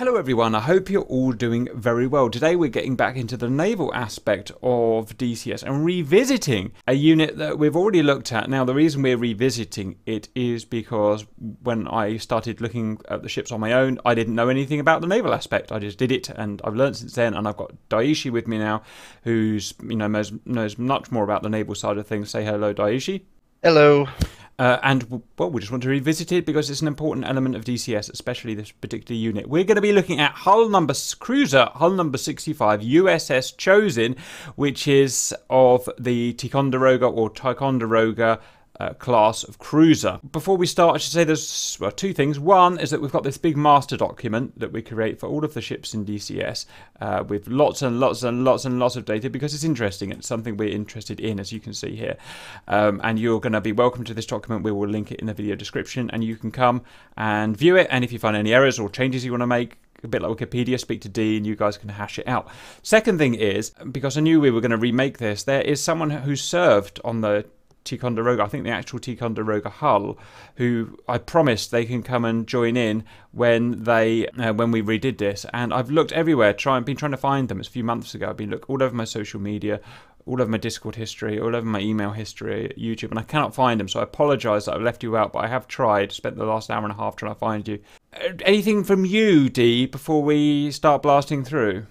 Hello everyone, I hope you're all doing very well. Today we're getting back into the naval aspect of DCS and revisiting a unit that we've already looked at. Now the reason we're revisiting it is because when I started looking at the ships on my own, I didn't know anything about the naval aspect. I just did it and I've learned since then and I've got Daishi with me now who's, you know, knows, knows much more about the naval side of things. Say hello Daishi. Hello. Uh, and well, we just want to revisit it because it's an important element of DCS, especially this particular unit. We're going to be looking at hull number cruiser, hull number 65, USS Chosin, which is of the Ticonderoga or Ticonderoga uh, class of cruiser. Before we start, I should say there's well, two things. One is that we've got this big master document that we create for all of the ships in DCS uh, with lots and lots and lots and lots of data because it's interesting. It's something we're interested in, as you can see here. Um, and you're going to be welcome to this document. We will link it in the video description and you can come and view it. And if you find any errors or changes you want to make, a bit like Wikipedia, speak to D and you guys can hash it out. Second thing is, because I knew we were going to remake this, there is someone who served on the Ticonderoga, I think the actual Ticonderoga hull, who I promised they can come and join in when they uh, when we redid this. And I've looked everywhere, trying been trying to find them. It's a few months ago. I've been look all over my social media, all over my Discord history, all over my email history, YouTube, and I cannot find them. So I apologise that I've left you out, but I have tried. Spent the last hour and a half trying to find you. Uh, anything from you, D, before we start blasting through?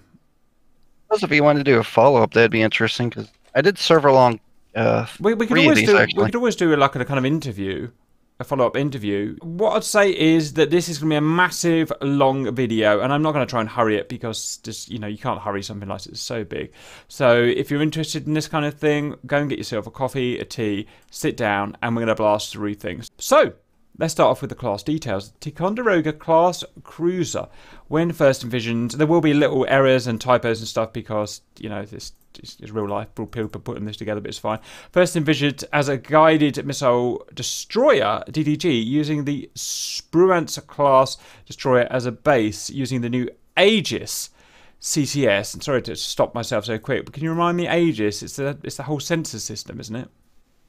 If you wanted to do a follow up, that'd be interesting because I did serve along uh, we, we could always these, do actually. we could always do like a kind of interview, a follow up interview. What I'd say is that this is going to be a massive long video, and I'm not going to try and hurry it because just you know you can't hurry something like this. It's so big. So if you're interested in this kind of thing, go and get yourself a coffee, a tea, sit down, and we're going to blast through things. So Let's start off with the class details. Ticonderoga class cruiser. When first envisioned, there will be little errors and typos and stuff because, you know, this is real life. People putting this together, but it's fine. First envisioned as a guided missile destroyer, DDG, using the Spruance class destroyer as a base, using the new Aegis. CCS, and sorry to stop myself so quick, but can you remind me Aegis? It's the it's the whole sensor system, isn't it?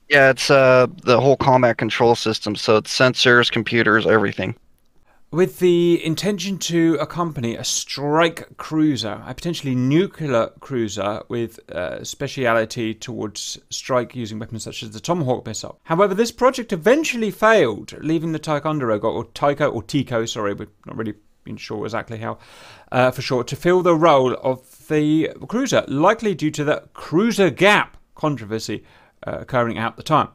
Yeah, it's uh, the whole combat control system. So it's sensors, computers, everything. With the intention to accompany a strike cruiser, a potentially nuclear cruiser with uh, speciality towards strike using weapons such as the Tomahawk missile. However, this project eventually failed, leaving the Ticonderoga, or Tycho, or Tico, sorry, we're not really sure exactly how, uh, for short, to fill the role of the cruiser, likely due to the cruiser gap controversy uh, occurring at the time.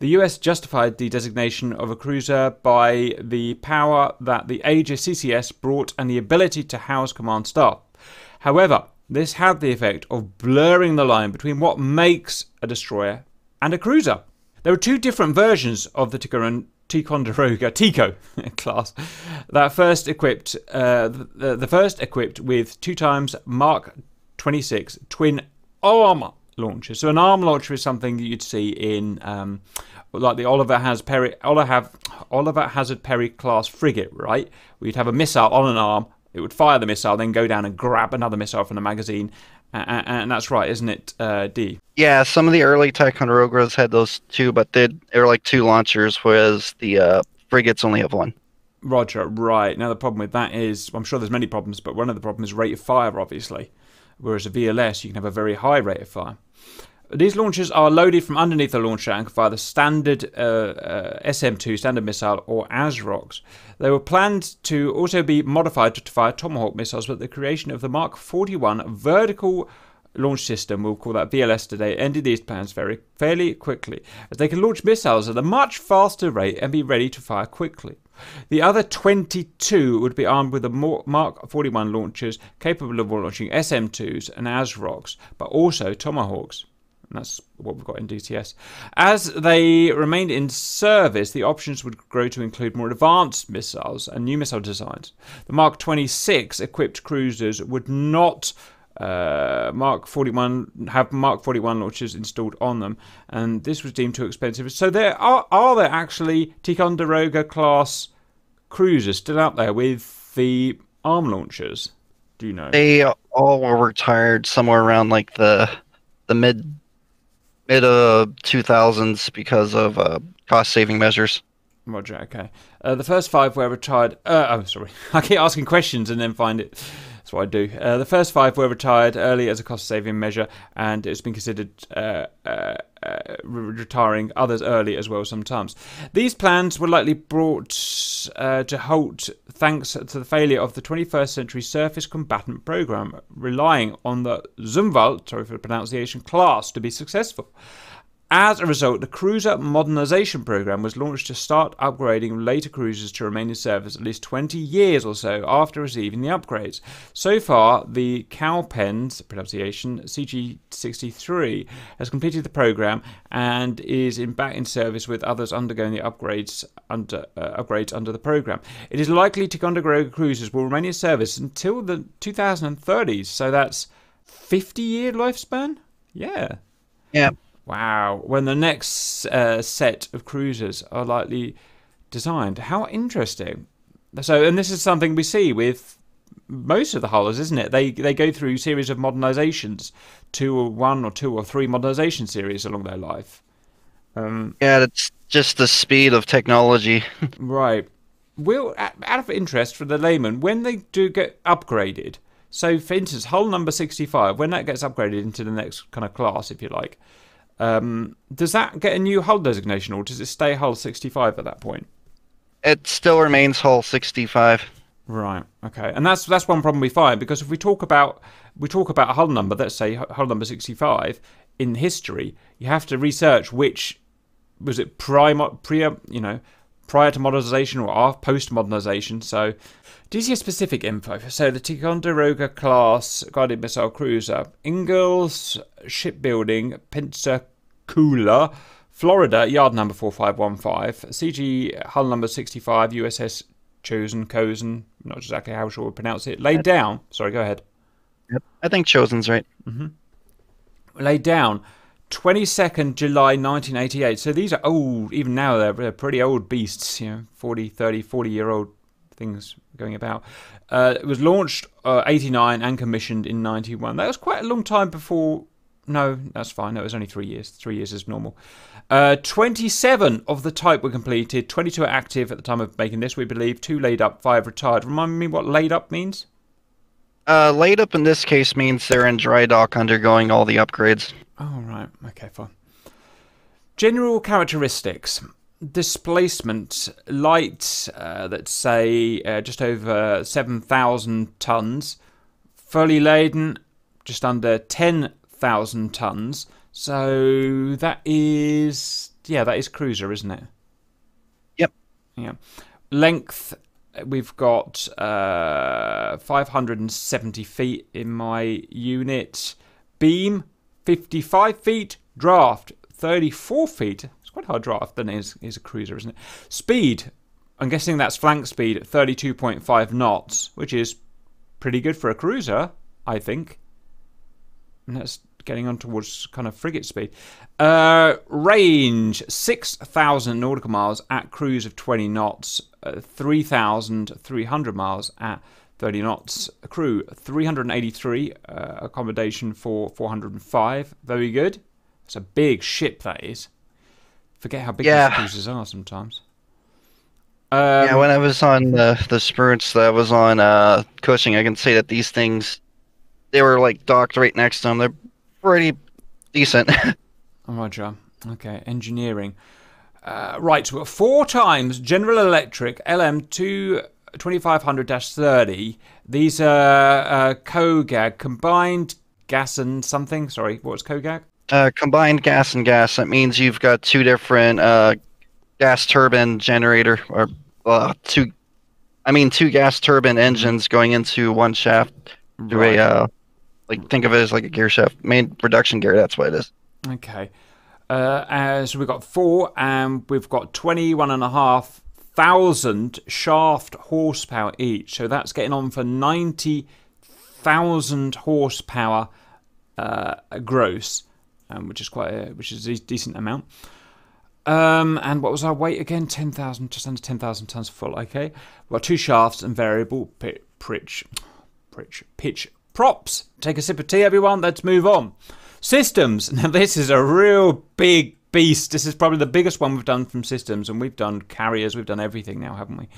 The US justified the designation of a cruiser by the power that the Aegis CCS brought and the ability to house command staff. However, this had the effect of blurring the line between what makes a destroyer and a cruiser. There are two different versions of the Ticonderoga Tico class. That first equipped, uh, the, the first equipped with two times Mark 26 twin armor launcher. So an arm launcher is something that you'd see in um, like the Oliver has Perry Oliver have Oliver Hazard Perry class frigate, right? Where you'd have a missile on an arm, it would fire the missile, then go down and grab another missile from the magazine. And, and that's right, isn't it, uh, D? Yeah, some of the early Ticonderogas had those too, but they are like two launchers, whereas the uh, frigates only have one. Roger, right. Now the problem with that is, I'm sure there's many problems, but one of the problems is rate of fire, obviously. Whereas a VLS, you can have a very high rate of fire. These launchers are loaded from underneath the launcher and fire the standard uh, uh, SM2 standard missile or ASROCs. They were planned to also be modified to fire Tomahawk missiles, but the creation of the Mark 41 vertical launch system, we'll call that VLS today, ended these plans very fairly quickly, as they can launch missiles at a much faster rate and be ready to fire quickly. The other 22 would be armed with the Mark 41 launchers capable of launching SM2s and ASROCs, but also Tomahawks. And that's what we've got in DCS. As they remained in service, the options would grow to include more advanced missiles and new missile designs. The Mark 26 equipped cruisers would not uh, Mark 41 have Mark 41 launchers installed on them, and this was deemed too expensive. So there are are there actually Ticonderoga class cruisers still out there with the arm launchers? Do you know? They all were retired somewhere around like the the mid mid uh, 2000s because of uh, cost saving measures. Roger, okay. Uh, the first five were retired. Uh, oh, sorry. I keep asking questions and then find it. That's what I do. Uh, the first five were retired early as a cost saving measure, and it's been considered uh, uh, uh, retiring others early as well sometimes. These plans were likely brought to halt thanks to the failure of the 21st century surface combatant program, relying on the Zumwalt, sorry for the pronunciation, class to be successful. As a result, the cruiser modernization program was launched to start upgrading later cruisers to remain in service at least 20 years or so after receiving the upgrades. So far, the Cowpens pronunciation CG63 has completed the program and is in back in service with others undergoing the upgrades under uh, upgrades under the program. It is likely Ticonderoga cruisers will remain in service until the 2030s, so that's 50 year lifespan. Yeah. Yeah. Wow. When the next uh, set of cruisers are likely designed. How interesting. So, and this is something we see with most of the hullers, isn't it? They they go through series of modernizations, two or one or two or three modernization series along their life. Um, yeah, it's just the speed of technology. right. Will, out of interest for the layman, when they do get upgraded, so for instance, hull number 65, when that gets upgraded into the next kind of class, if you like, um, does that get a new hull designation, or does it stay hull 65 at that point? It still remains hull 65. Right. Okay. And that's that's one problem we find because if we talk about we talk about a hull number, let's say hull number 65 in history, you have to research which was it prime pre you know prior to modernization or post modernization. So DCS specific info. So the Ticonderoga class guided missile cruiser, Ingalls Shipbuilding, Pensacola, Florida, yard number 4515, CG hull number 65, USS Chosin, Cozen, not exactly how sure we pronounce it, laid down. Sorry, go ahead. Yep, I think Chosin's right. Mm-hmm. Laid down 22nd July 1988. So these are old, even now they're, they're pretty old beasts, you know, 40, 30, 40 year old things going about. Uh, it was launched uh, 89 and commissioned in 91. That was quite a long time before. No, that's fine. That was only three years. Three years is normal. Uh, 27 of the type were completed. 22 are active at the time of making this, we believe. Two laid up, five retired. Remind me what laid up means? Uh, laid up in this case means they're in dry dock undergoing all the upgrades. Oh, right. Okay, fine. General characteristics displacement light uh, let's say uh, just over 7,000 tons fully laden just under 10,000 tons. So that is yeah that is cruiser isn't it? Yep. Yeah. Length we've got uh, 570 feet in my unit. Beam 55 feet. Draft 34 feet quite hard draft than is is a cruiser, isn't it? Speed. I'm guessing that's flank speed at 32.5 knots, which is pretty good for a cruiser, I think. And that's getting on towards kind of frigate speed. Uh, range 6,000 nautical miles at cruise of 20 knots, uh, 3,300 miles at 30 knots. Crew 383, uh, accommodation for 405. Very good. It's a big ship, that is. Forget how big yeah. these cruisers are sometimes. Um, yeah, when I was on the the spurts that was on uh, Cushing, I can say that these things they were like docked right next to them. They're pretty decent. Roger. Okay, engineering. Uh, right, we four times General Electric LM two 2500-30. These are uh, COGAG, combined gas and something. Sorry, what's COGAG? Uh, combined gas and gas. That means you've got two different uh, gas turbine generator or uh, two. I mean, two gas turbine engines going into one shaft through right. a uh, like think of it as like a gear shaft, main reduction gear. That's what it is. Okay. Uh, so we've got four, and we've got twenty-one and a half thousand shaft horsepower each. So that's getting on for ninety thousand horsepower uh, gross um, which is quite a, which is a decent amount. Um, and what was our weight again? 10,000, just under 10,000 tons full. Okay. We've two shafts and variable pitch, pitch, pitch, pitch props. Take a sip of tea, everyone. Let's move on. Systems. Now, this is a real big beast. This is probably the biggest one we've done from systems, and we've done carriers, we've done everything now, haven't we?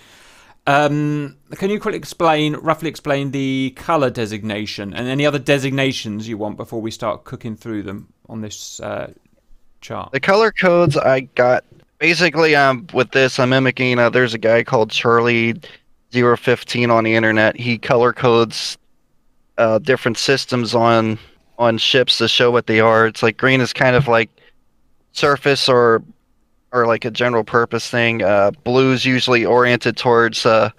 Um, can you quickly explain, roughly explain the color designation and any other designations you want before we start cooking through them on this uh, chart? The color codes I got basically um with this I'm mimicking. Uh, there's a guy called Charlie 015 on the internet. He color codes uh, different systems on on ships to show what they are. It's like green is kind of like surface or or like a general purpose thing. Uh, blue's usually oriented towards uh,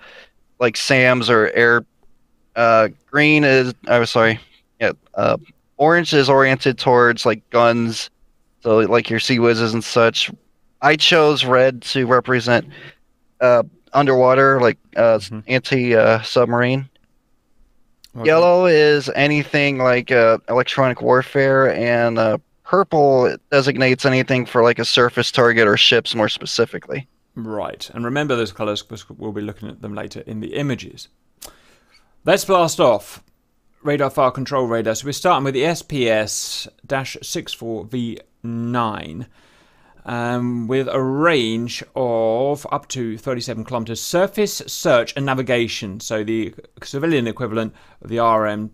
like SAMs or air. Uh, green is I'm sorry, yeah. Uh, orange is oriented towards like guns, so like your sea whizzes and such. I chose red to represent uh, underwater, like uh, Mm-hmm. anti uh, submarine. Okay. Yellow is anything like uh, electronic warfare, and uh, purple designates anything for like a surface target or ships more specifically. Right, and remember those colours because we'll be looking at them later in the images. Let's blast off. Radar fire control radar. So we're starting with the SPS 64V9 um, with a range of up to 37 kilometers. Surface search and navigation. So the civilian equivalent of the RM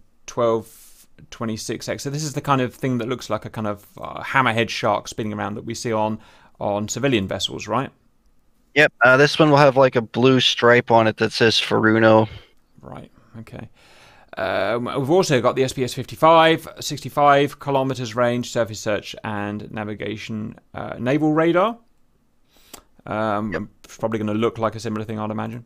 1226X. So this is the kind of thing that looks like a kind of uh, hammerhead shark spinning around that we see on on civilian vessels, right? Yep. Uh, this one will have like a blue stripe on it that says Furuno. Right. Okay. Um, we've also got the SPS 55, 65 kilometers range, surface search and navigation uh, naval radar. Um, It's probably going to look like a similar thing, I'd imagine.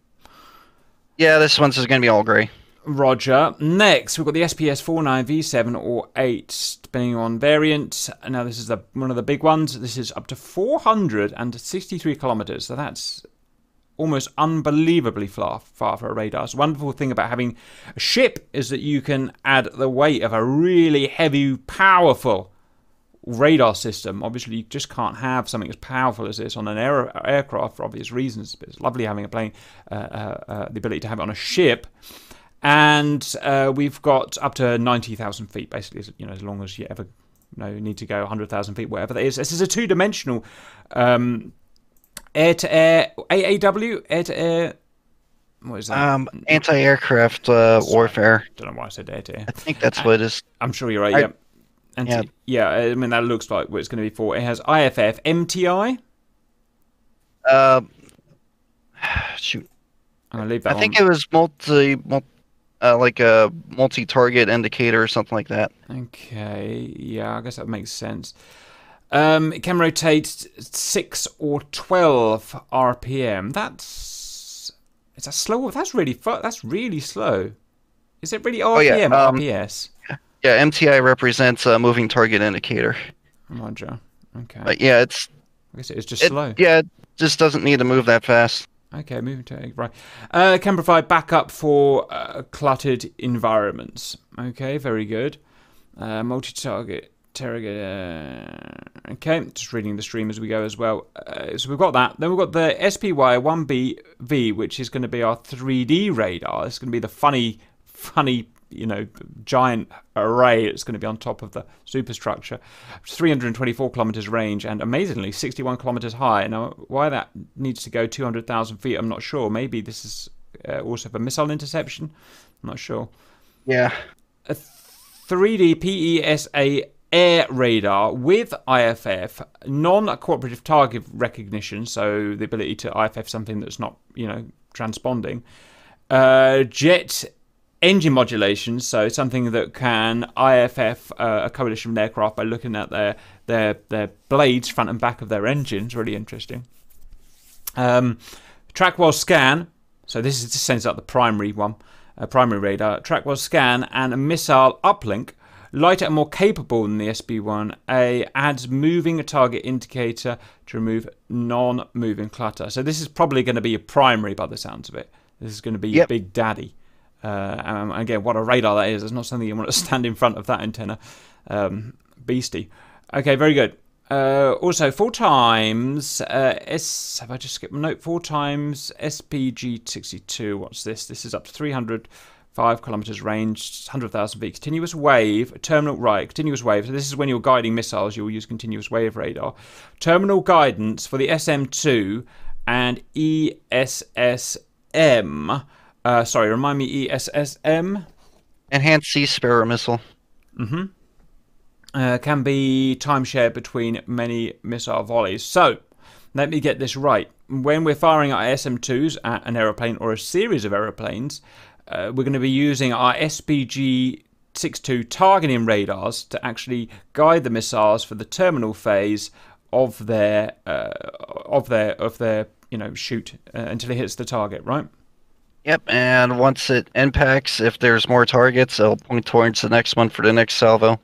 Yeah, this one's is going to be all gray. Roger. Next, we've got the SPS 49 V7 or 8, depending on variant. Now, this is the one of the big ones. This is up to 463 kilometers. So that's almost unbelievably far, far for a radar. So, wonderful thing about having a ship is that you can add the weight of a really heavy, powerful radar system. Obviously, you just can't have something as powerful as this on an air, aircraft for obvious reasons. But it's lovely having a plane, uh, uh, uh, the ability to have it on a ship. And uh, we've got up to 90,000 feet, basically, as- you know, as long as you ever you know, need to go 100,000 feet, whatever that is. This is a two dimensional um, air to air, AAW, air to air. What is that? Um, anti-aircraft uh, warfare. don't know why I said air to air. I think that's what it is. I'm sure you're right. I- yeah. Anti- yeah. I mean that looks like what it's going to be for. It has IFF, MTI. Uh, shoot. I'm going to leave that I think on. it was multi, mul uh, like a multi-target indicator or something like that. Okay, yeah, I guess that makes sense. Um, it can rotate six or twelve RPM. That's it's that slow? That's really fu- That's really slow. Is it really RPM Oh, yeah, um, RPS? Yeah, MTI represents a moving target indicator. Roger. Okay. But yeah, it's I guess it is just it, slow. yeah, it just doesn't need to move that fast. Okay, moving to right. Uh, can provide backup for uh, cluttered environments. Okay, very good. Uh, multi-target target. Uh, okay, just reading the stream as we go as well. Uh, so we've got that. Then we've got the SPY 1BV, which is going to be our 3D radar. It's going to be the funny, funny, you know, giant array. It's going to be on top of the superstructure. 324 kilometers range and amazingly 61 kilometers high. Now, why that needs to go 200,000 feet, I'm not sure. Maybe this is uh, also for missile interception. I'm not sure. Yeah. a 3D PESA air radar with IFF, non-cooperative target recognition, so the ability to IFF something that's not, you know, transponding. Uh, jet engine modulation, so something that can IFF uh, a coalition of aircraft by looking at their their their blades front and back of their engines. Really interesting. Um, track while scan. So this is this sends out the primary one, uh, primary radar. Track while scan and a missile uplink. Lighter and more capable than the SB1A adds moving a target indicator to remove non-moving clutter. So this is probably going to be your primary by the sounds of it. This is going to be your Yep. big daddy. Uh, um, again, what a radar that is. It's not something you want to stand in front of that antenna. Um, beastie. Okay, very good. Uh, also, four times uh, S. Have I just skipped my note? Four times SPG 62. What's this? This is up to 305 kilometers range, 100,000 feet. Continuous wave, terminal right, continuous wave. So this is when you're guiding missiles, you'll use continuous wave radar. Terminal guidance for the SM2 and ESSM. Uh, sorry, remind me ESSM. Enhanced Sea Sparrow missile. Mm-hmm. Uh, can be time shared between many missile volleys. So, let me get this right. When we're firing our SM2s at an aeroplane or a series of aeroplanes, uh, we're going to be using our SPG 62 targeting radars to actually guide the missiles for the terminal phase of their uh, of their of their you know shoot uh, until it hits the target, right? Yep, and once it impacts, if there's more targets, it'll point towards the next one for the next salvo.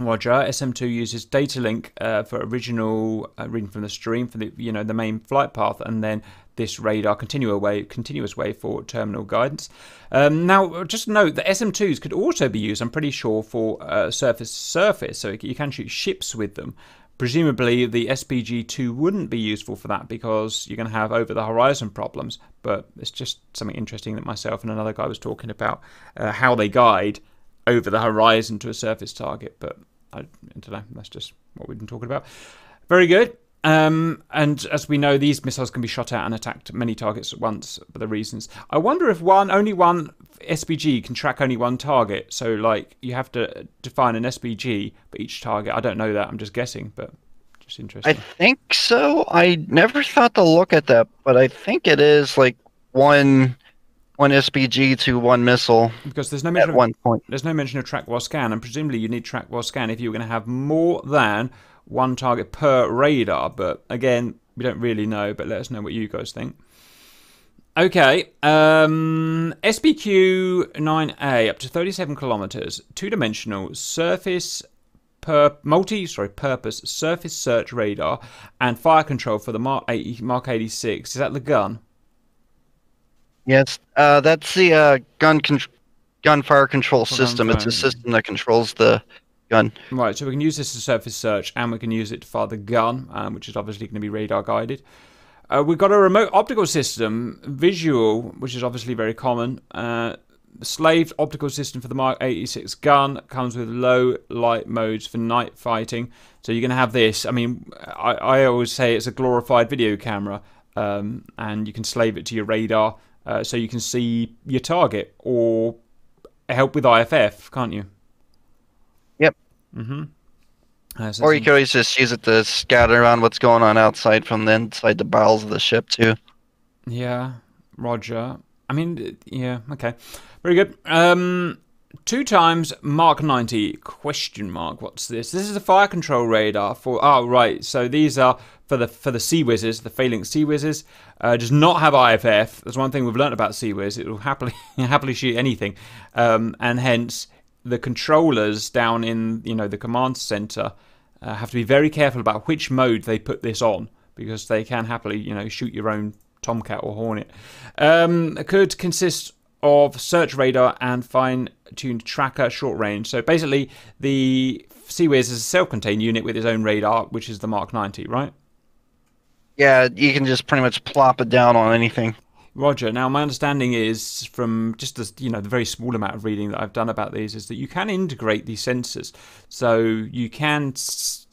Roger. SM2 uses data link uh, for original uh, reading from the stream for the you know the main flight path, and then this radar continuous way continuous way for terminal guidance. Um, now, just note that SM2s could also be used. I'm pretty sure for uh, surface surface, so you can shoot ships with them. Presumably, the SPG2 wouldn't be useful for that because you're going to have over the horizon problems. But it's just something interesting that myself and another guy was talking about uh, how they guide over the horizon to a surface target. But I, I don't know. That's just what we've been talking about. Very good. Um, and as we know, these missiles can be shot at and attacked many targets at once for the reasons. I wonder if one, only one SPG can track only one target. So, like, you have to define an SPG for each target. I don't know that. I'm just guessing, but just interesting. I think so. I never thought to look at that, but I think it is like one one SPG to one missile because there's no mention at of, one point. there's no mention of track while scan, and presumably you need track while scan if you're going to have more than one target per radar. But again, we don't really know. But let us know what you guys think. Okay, um, SPQ 9A up to 37 kilometers, two-dimensional surface per multi sorry purpose surface search radar and fire control for the Mark 80 Mark 86. Is that the gun? Yes, uh, that's the uh, gun con- gunfire control system. It's a system that controls the gun. Right, so we can use this as surface search and we can use it to fire the gun, um, which is obviously going to be radar guided. Uh, we've got a remote optical system, visual, which is obviously very common. Uh, slaved optical system for the Mark 86 gun comes with low light modes for night fighting. So you're going to have this. I mean, I, I always say it's a glorified video camera, um, and you can slave it to your radar uh, so you can see your target or help with IFF, can't you? Yep. Mm-hmm. Uh, so Or you could always just use it to scatter around what's going on outside from the inside the bowels of the ship too. Yeah, Roger. I mean, yeah, okay, very good. Um, two times Mark ninety question mark. What's this? This is a fire control radar for. Oh, right. So these are for the for the Sea Whizzes, the Phalanx Sea Whizzes. Uh, does not have IFF. That's one thing we've learned about Sea Whiz. It will happily happily shoot anything, um, and hence the controllers down in you know the command center uh, have to be very careful about which mode they put this on because they can happily you know shoot your own Tomcat or Hornet. Um, could consist of search radar and fine-tuned tracker short range. So basically, the Seawiz is a self-contained unit with its own radar, which is the Mark 90, right? Yeah, you can just pretty much plop it down on anything. Roger. Now, my understanding is from just the you know the very small amount of reading that I've done about these is that you can integrate these sensors, so you can. s-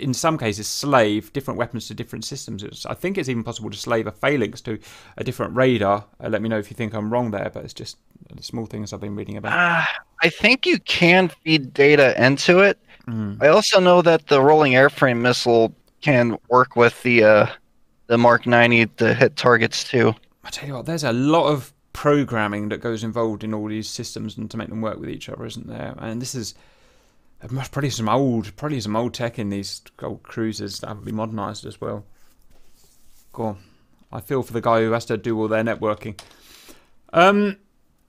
In some cases, slave different weapons to different systems. It's, I think it's even possible to slave a phalanx to a different radar. Uh, let me know if you think I'm wrong there, but it's just the small things I've been reading about. Uh, I think you can feed data into it. Mm. I also know that the rolling airframe missile can work with the uh, the Mark 90 to hit targets too. I tell you what, there's a lot of programming that goes involved in all these systems and to make them work with each other, isn't there? And this is probably some old, probably some old tech in these old cruisers that haven't been modernised as well. Go on. I feel for the guy who has to do all their networking. Um,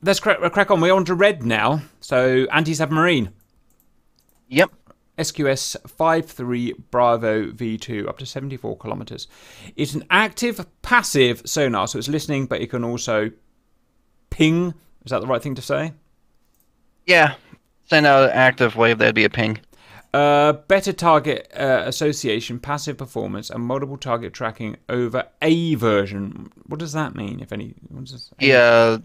let's crack, crack on. We're on to red now. So anti-submarine. Yep. SQS 53 Bravo V2 up to 74 kilometers. It's an active passive sonar, so it's listening, but it can also ping. Is that the right thing to say? Yeah. Send out an active wave, that'd be a ping. Uh, better target uh, association, passive performance, and multiple target tracking over a version. What does that mean, if any? What does this- Yeah.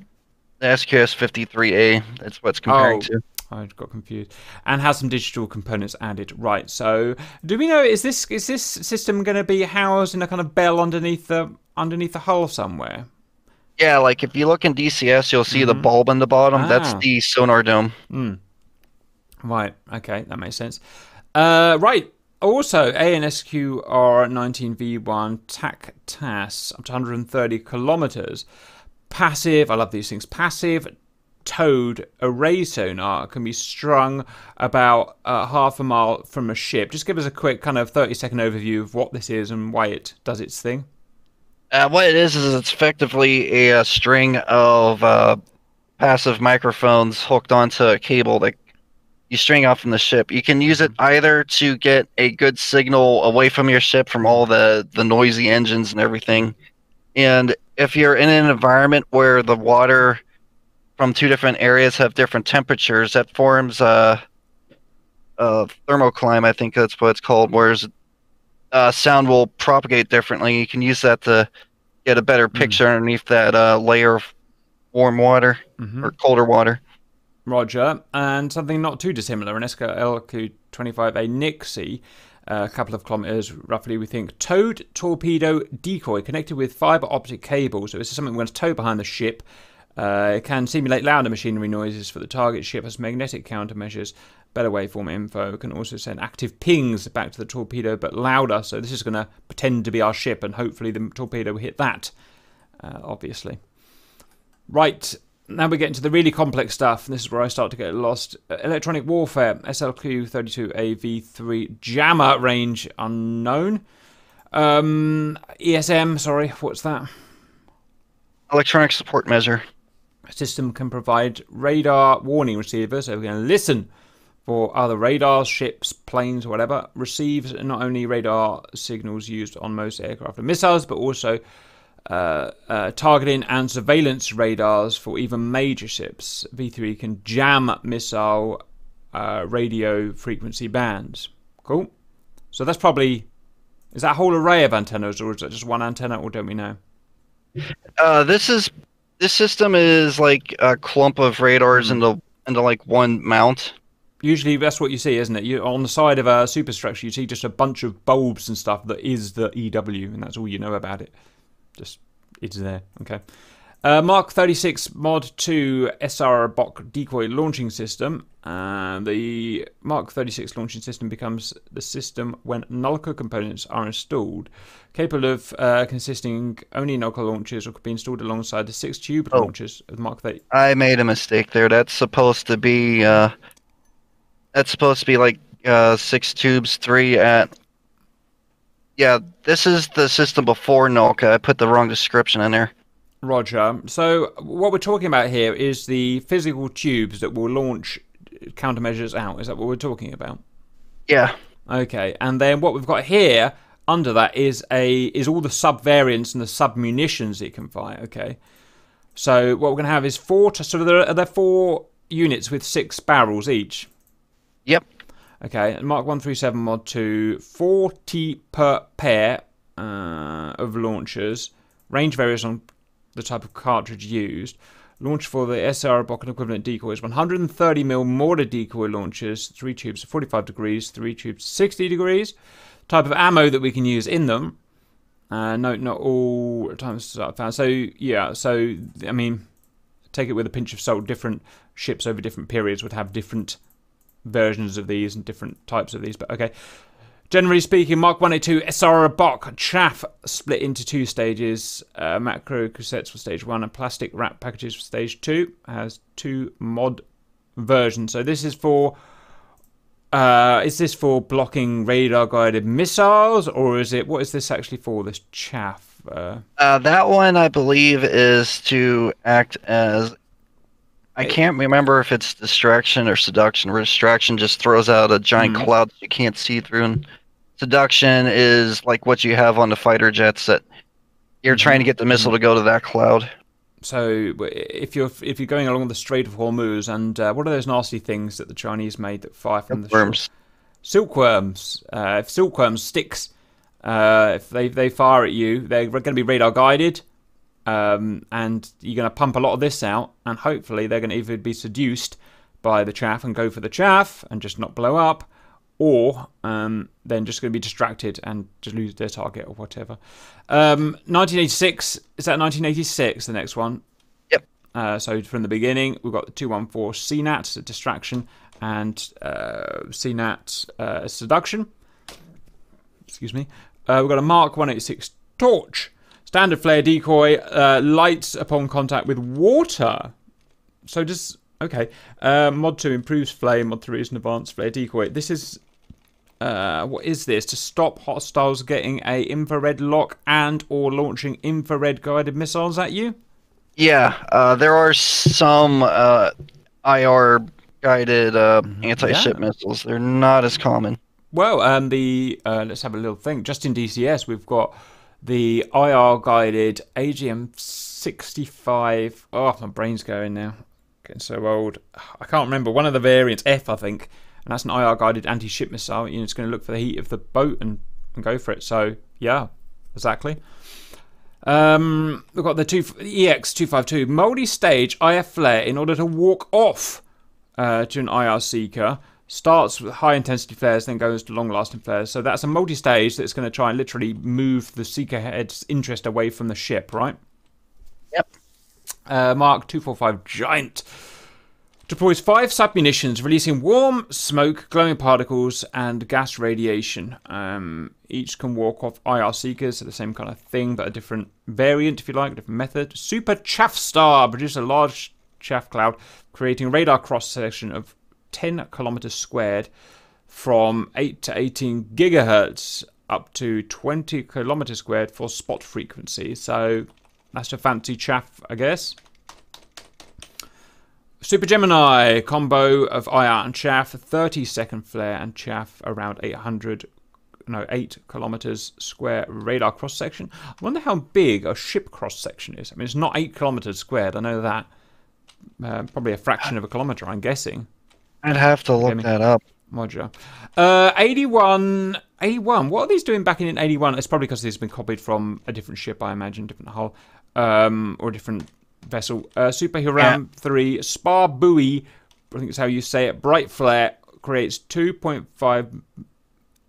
The SQS 53A. That's what it's comparing Oh. to. I got confused. And has some digital components added. Right. So, do we know is this is this system going to be housed in a kind of bell underneath the underneath the hull somewhere? Yeah, like if you look in DCS, you'll see the bulb in the bottom. That's Ah. the sonar dome. Right. Okay, that makes sense. Uh, right. Also, ANSQR19V1 TAC TAS up to 130 kilometers. Passive. I love these things. Passive towed array sonar can be strung about uh, half a mile from a ship. Just give us a quick kind of 30 second overview of what this is and why it does its thing. Uh, what it is is it's effectively a, uh string of uh, passive microphones hooked onto a cable that you string out from the ship. You can use it either to get a good signal away from your ship from all the the noisy engines and everything, and if you're in an environment where the water from two different areas have different temperatures, that forms a, a thermocline. I think that's what it's called. Whereas uh, sound will propagate differently. You can use that to get a better picture underneath that uh, layer of warm water Mhm. or colder water. Roger. And something not too dissimilar, an SKLQ25A Nixie, a couple of kilometers roughly, we think, towed torpedo decoy connected with fiber optic cable. So this is something we're going to tow behind the ship. Uh, it can simulate louder machinery noises for the target ship, has magnetic countermeasures, better waveform info. Can also send active pings back to the torpedo, but louder. So this is going to pretend to be our ship, and hopefully the torpedo will hit that, uh, obviously. Right, now we get into the really complex stuff, and this is where I start to get lost. Uh, Electronic warfare, SLQ-32AV3 jammer range unknown. Um, ESM, sorry, what's that? Electronic support measure. System can provide radar warning receivers, so we can listen for other radars, ships, planes, whatever. Receives not only radar signals used on most aircraft and missiles, but also uh, uh, targeting and surveillance radars for even major ships. V3 can jam missile uh, radio frequency bands. Cool. So that's probably is that a whole array of antennas, or is that just one antenna, or don't we know? Uh, this is this system is like a clump of radars hmm. into into like one mount. Usually that's what you see, isn't it? You on the side of a superstructure, you see just a bunch of bulbs and stuff that is the EW, and that's all you know about it. Just it's there. Okay. Uh, Mark 36 Mod 2 SRBOC decoy launching system. Uh, the Mark 36 launching system becomes the system when Nulka components are installed, capable of uh, consisting only Nulka launchers or could be installed alongside the six tube Oh. launchers of Mark 30. I made a mistake there. That's supposed to be uh, that's supposed to be like uh, six tubes, three at. Yeah, this is the system before Nulka. I put the wrong description in there. Roger. So what we're talking about here is the physical tubes that will launch countermeasures out. Is that what we're talking about? Yeah, Okay. And then what we've got here under that is a is all the sub variants and the sub munitions it can fire. Okay. So what we're going to have is four. To, so there are, are there four units with six barrels each. yep. Okay, and Mark 137 Mod 2, 40 per pair uh, of launchers. Range varies on the type of cartridge used. Launch for the SR Bokken equivalent decoys 130mm mortar decoy launchers, 3 tubes 45 degrees, 3 tubes 60 degrees. Type of ammo that we can use in them. Uh, no, not all times found. So, yeah, so, I mean, take it with a pinch of salt. Different ships over different periods would have different versions of these and different types of these, but okay. Generally speaking, Mark 182 SRBOC chaff split into two stages. Uh, macro cassettes for stage one and plastic wrap packages for stage two. Has two mod versions. So this is for. Uh, is this for blocking radar guided missiles, or is it what is this actually for? This chaff. Uh, Uh, that one I believe is to act as. I can't remember if it's distraction or seduction. Where distraction just throws out a giant Mhm. cloud that you can't see through, and seduction is like what you have on the fighter jets that you're trying to get the missile to go to that cloud. So if you're if you're going along the Strait of Hormuz, and uh, what are those nasty things that the Chinese made that fire from the shore? Worms. Silkworms. Uh, if silkworms sticks, uh, if they they fire at you, they're going to be radar guided. Um, and you're going to pump a lot of this out, and hopefully they're going to either be seduced by the chaff and go for the chaff and just not blow up, or um, then just going to be distracted and just lose their target or whatever. Um, 1986 is that 1986? The next one. Yep. Uh, so from the beginning, we've got the 214 CNAT a distraction and uh, CNAT uh, seduction. Excuse me. Uh, we've got a Mark 186 torch, standard flare decoy, uh, lights upon contact with water. So does okay. Uh, mod two improves flame. Mod three is an advanced flare decoy. This is uh, what is this? To stop hostiles getting a infrared lock and or launching infrared guided missiles at you? Yeah, uh, there are some uh, IR guided uh, Mm-hmm. anti-ship missiles. They're not as common. Well, um, the uh, let's have a little think. Just in DCS, we've got the IR guided AGM 65. Oh, my brain's going now. Getting so old. I can't remember one of the variants, F, I think, and that's an IR guided anti ship missile. You know, it's going to look for the heat of the boat and, and go for it. So, yeah, exactly. Um, we've got the two, EX252 multi stage IF flare in order to walk off uh, to an IR seeker. Starts with high intensity flares, then goes to long lasting flares. So that's a multi stage that's going to try and literally move the seeker head's interest away from the ship, right? Yep. Uh, Mark 245 Giant deploys five submunitions, releasing warm smoke, glowing particles, and gas radiation. Um, each can walk off IR seekers, so the same kind of thing, but a different variant, if you like, a different method. Super Chaff Star produces a large chaff cloud, creating a radar cross section of 10 kilometers squared from 8 to 18 gigahertz up to 20 kilometers squared for spot frequency. So that's a fancy chaff, I guess. Super Gemini combo of IR and chaff, 30 second flare and chaff around 800, no, 8 kilometers square radar cross section. I wonder how big a ship cross section is. I mean, it's not 8 kilometers squared, I know that. Uh, probably a fraction of a kilometer, I'm guessing. I'd have to look that up. Roger. Uh, 81. 81. What are these doing back in 81? It's probably because these have been copied from a different ship, I imagine, different hull, um, or a different vessel. Uh, Super Hiram 3. Spar buoy, I think it's how you say it. Bright flare creates 2.5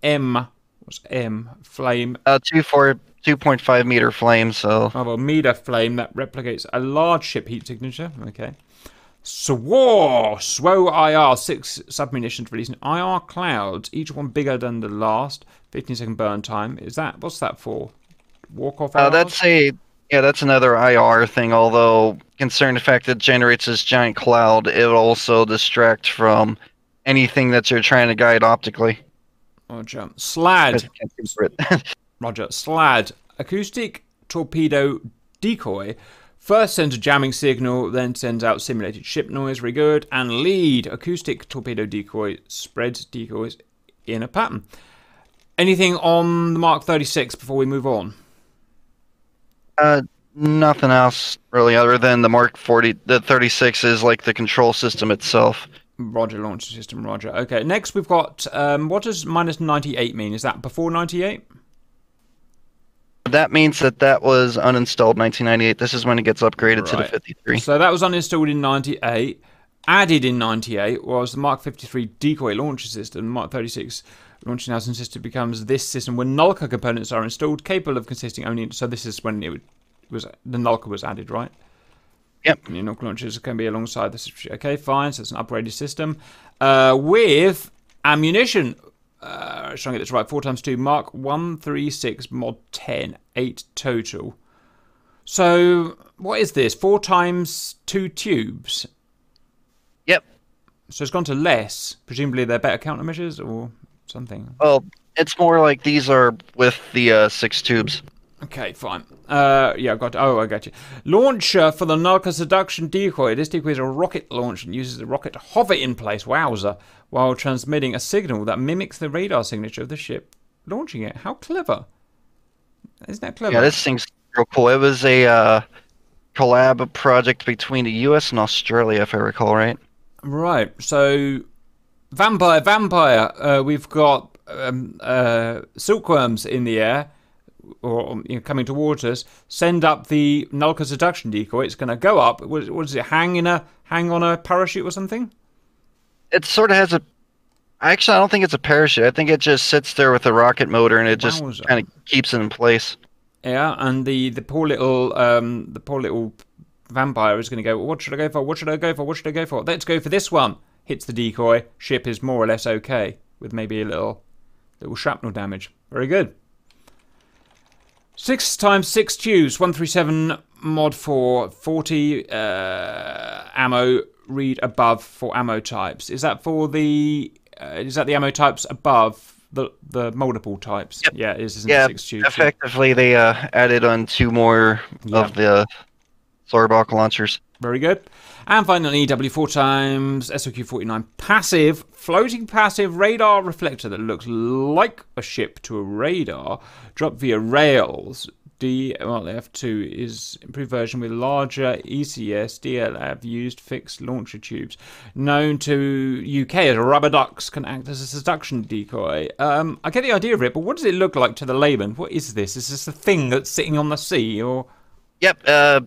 M. What's M? Flame. Uh, two four two point five meter flame. So of a meter flame that replicates a large ship heat signature. Okay. SWOR, SWO IR, six submunitions releasing IR clouds, each one bigger than the last. 15 second burn time. Is that, what's that for? Walk off? uh, that's a yeah, that's another IR thing. Although concerning the fact that it generates this giant cloud, it'll also distract from anything that you're trying to guide optically. Roger. SLAD, I can't think for it. Roger. SLAD, acoustic torpedo decoy. First sends a jamming signal, then sends out simulated ship noise, very good. And lead, acoustic torpedo decoy, spreads decoys in a pattern. Anything on the Mark 36 before we move on? Uh, nothing else really, other than the Mark 40. The 36 is like the control system itself. Roger, launch system, Roger. Okay, next we've got, um, what does minus 98 mean? Is that before 98? That means that that was uninstalled 1998. This is when it gets upgraded to the 53. So that was uninstalled in 98. Added in 98 was the Mark 53 decoy launcher system. Mark 36 launching housing system becomes this system when Nulka components are installed, capable of consisting only. So this is when it was the Nulka was added, right? Yep. Your Nulka launchers can be alongside this. Okay, fine. So it's an upgraded system uh, with ammunition. Uh, trying to get this right. Four times two. Mark 136 mod 10. Eight total. So what is this? Four times two tubes. Yep. So it's gone to less. Presumably they're better countermeasures or something. Well, it's more like these are with the uh, six tubes. Okay, fine. Uh, yeah, I got. Oh, I got you. Launcher for the Nulka Seduction decoy. This decoy is a rocket launch and uses the rocket to hover in place. Wowzer! While transmitting a signal that mimics the radar signature of the ship launching it. How clever! Isn't that clever? Yeah, this thing's real cool. It was a uh, collab project between the U.S. and Australia, if I recall right. Right. So, vampire, vampire. Uh, we've got um, uh, silkworms in the air. or you know, coming towards us, send up the Nulka seduction decoy. It's going to go up. What, what does it hang in a hang on a parachute or something? It sort of has a. Actually, I don't think it's a parachute. I think it just sits there with a rocket motor, and it just kind of keeps it in place. Yeah, and the the poor little um the poor little vampire is going to go. What should I go for? What should I go for? What should I go for? Let's go for this one. Hits the decoy. Ship is more or less okay with maybe a little little shrapnel damage. Very good. Six times six tubes, 137 mod 4, 40 uh, ammo, read above for ammo types. Is that for the, uh, is that the ammo types above the the multiple types? Yep. Yeah, it is, isn't Yeah, it? Six tubes. yeah. Effectively, they uh, added on two more Yeah. of the Sorbach launchers. Very good. And finally, W4 times SLQ 49 passive, floating passive radar reflector that looks like a ship to a radar, dropped via rails. D well, F2 is improved version with larger ECS DLAV used fixed launcher tubes. Known to UK as rubber ducks, can act as a seduction decoy. Um, I get the idea of it, but what does it look like to the layman? What is this? Is this a thing that's sitting on the sea, or Yep. Uh,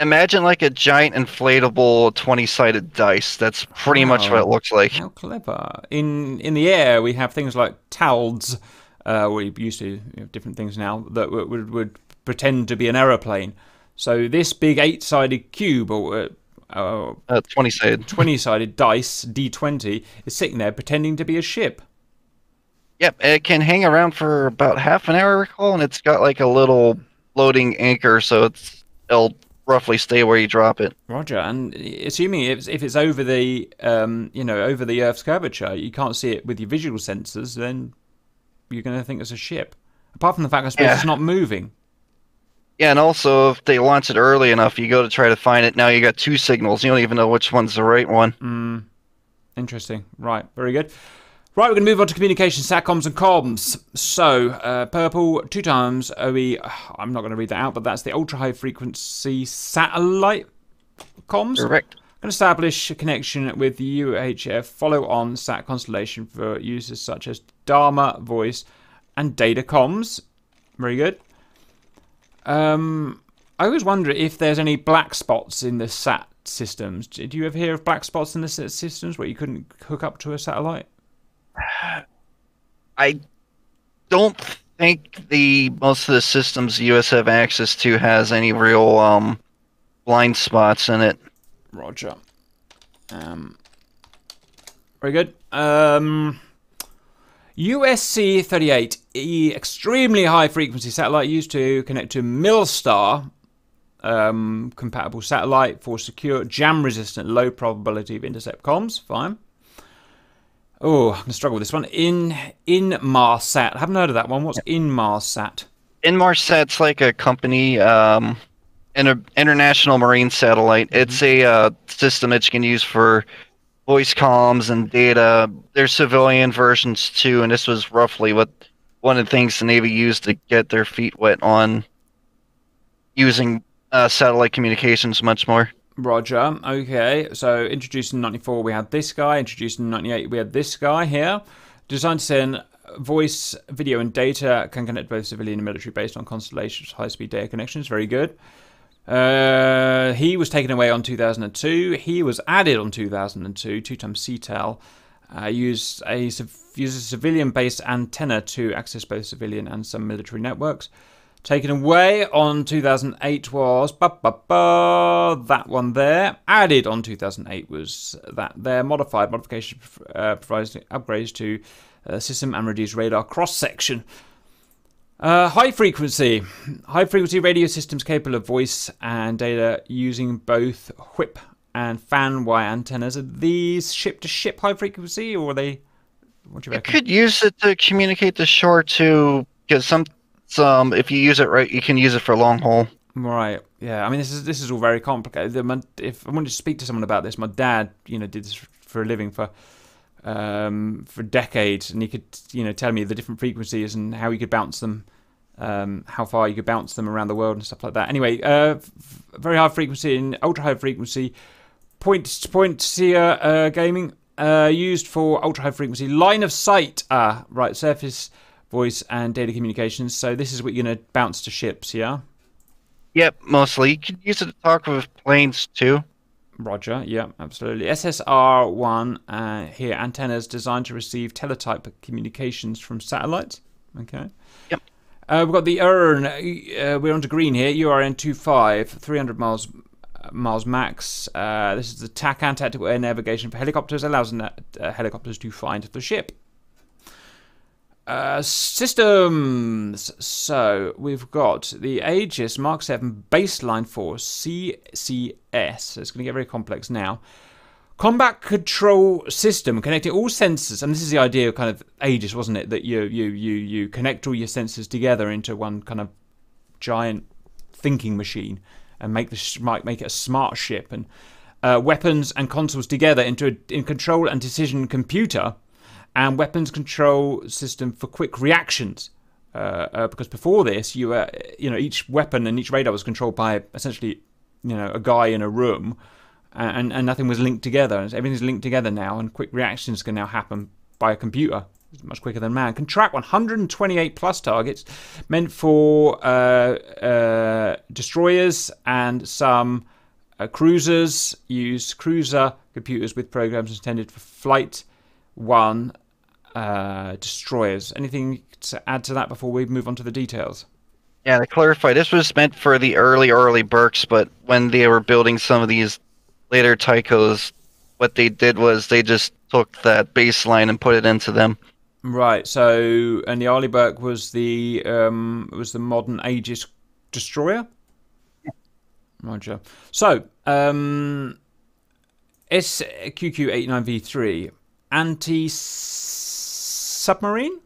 imagine like a giant inflatable twenty-sided dice. That's pretty much what it looks like. How clever! In in the air, we have things like TALDs. Uh, we used to know, different things now that would, would would pretend to be an aeroplane. So this big eight-sided cube or uh, uh, Uh, twenty-sided. twenty-sided dice D20 is sitting there pretending to be a ship. Yep. It can hang around for about half an hour, I recall, and it's got like a little floating anchor, so it's it'll roughly stay where you drop it. Roger. And assuming if, if it's over the um, you know over the Earth's curvature, you can't see it with your visual sensors, then you're going to think it's a ship. Apart from the fact, I suppose Yeah. it's not moving. Yeah, and also if they launch it early enough, you go to try to find it. Now you got two signals. You don't even know which one's the right one. Mm, interesting. Right. Very good. Right, we're going to move on to communication, satcoms, and comms. So, uh, purple, two times OE. I'm not going to read that out, but that's the ultra high frequency satellite comms. Correct. Can establish a connection with the UHF follow on SAT constellation for uses such as DAMA, voice, and data comms. Very good. Um, I always wonder if there's any black spots in the SAT systems. Did you ever hear of black spots in the SAT systems where you couldn't hook up to a satellite? I don't think the most of the systems the US have access to has any real um blind spots in it. Roger. Um, very good. Um, USC 38, E extremely high frequency satellite used to connect to Milstar um, compatible satellite for secure, jam resistant, low probability of intercept comms. Fine. Oh, I'm gonna struggle with this one. In Inmarsat. I haven't heard of that one. What's Inmarsat? Inmarsat's like a company, um, an international marine satellite. It's a uh, system that you can use for voice comms and data. There's civilian versions too, and this was roughly what one of the things the Navy used to get their feet wet on using uh, satellite communications much more. Roger. Okay. So introduced in '94, we had this guy. Introduced in '98, we had this guy here. Designed to send voice, video, and data can connect both civilian and military based on constellations, high-speed data connections. Very good. Uh, he was taken away on 2002. He was added on 2002. Two times CTEL. Uh, used a uses a civilian-based antenna to access both civilian and some military networks. Taken away on 2008 was ba, ba, ba, that one there. Added on 2008 was that there. Modified modification uh, provides upgrades to uh, system and reduced radar cross section. Uh, high frequency, high frequency radio systems capable of voice and data using both whip and fan wire antennas. Are these ship to ship high frequency, or are they? What do you You reckon? could use it to communicate the shore too, because some some if you use it right, you can use it for a long haul. Right. Yeah. I mean, this is this is all very complicated. If I wanted to speak to someone about this, my dad, you know, did this for a living for um, for decades, and he could, you know, tell me the different frequencies and how you could bounce them, um, how far you could bounce them around the world and stuff like that. Anyway, uh, very high frequency and ultra high frequency point to point seer uh, gaming uh, used for ultra high frequency line of sight. Ah, right, surface voice and data communications. So this is what you're going to bounce to ships, yeah? Yep, mostly. You can use it to talk with planes too. Roger, yeah, absolutely. SSR1 uh, here, antennas designed to receive teletype communications from satellites. Okay. Yep. Uh, we've got the URN, uh, we're on to green here, URN 25, 300 miles miles max. Uh, this is the TACAN, Tactical Air Navigation for helicopters, allows uh, helicopters to find the ship. Uh, systems. So we've got the Aegis Mark 7 baseline force CCS. It's going to get very complex now. Combat control system connecting all sensors, and this is the idea of kind of Aegis, wasn't it? That you you you you connect all your sensors together into one kind of giant thinking machine and make the make it a smart ship and uh, weapons and consoles together into a in control and decision computer and weapons control system for quick reactions. Uh, uh, because before this, you were, you know, each weapon and each radar was controlled by essentially, you know, a guy in a room, and and nothing was linked together. Everything's linked together now, and quick reactions can now happen by a computer. It's much quicker than man. Can track 128 plus targets, meant for uh, uh destroyers and some uh, cruisers. Use cruiser computers with programs intended for flight one uh, destroyers. Anything to add to that before we move on to the details? Yeah, to clarify, this was meant for the early, early Burkes, but when they were building some of these later Ticos, what they did was they just took that baseline and put it into them. Right. So, and the Arleigh Burke was the um, was the modern Aegis destroyer. Roger. So, um, SQQ89V3 anti submarine?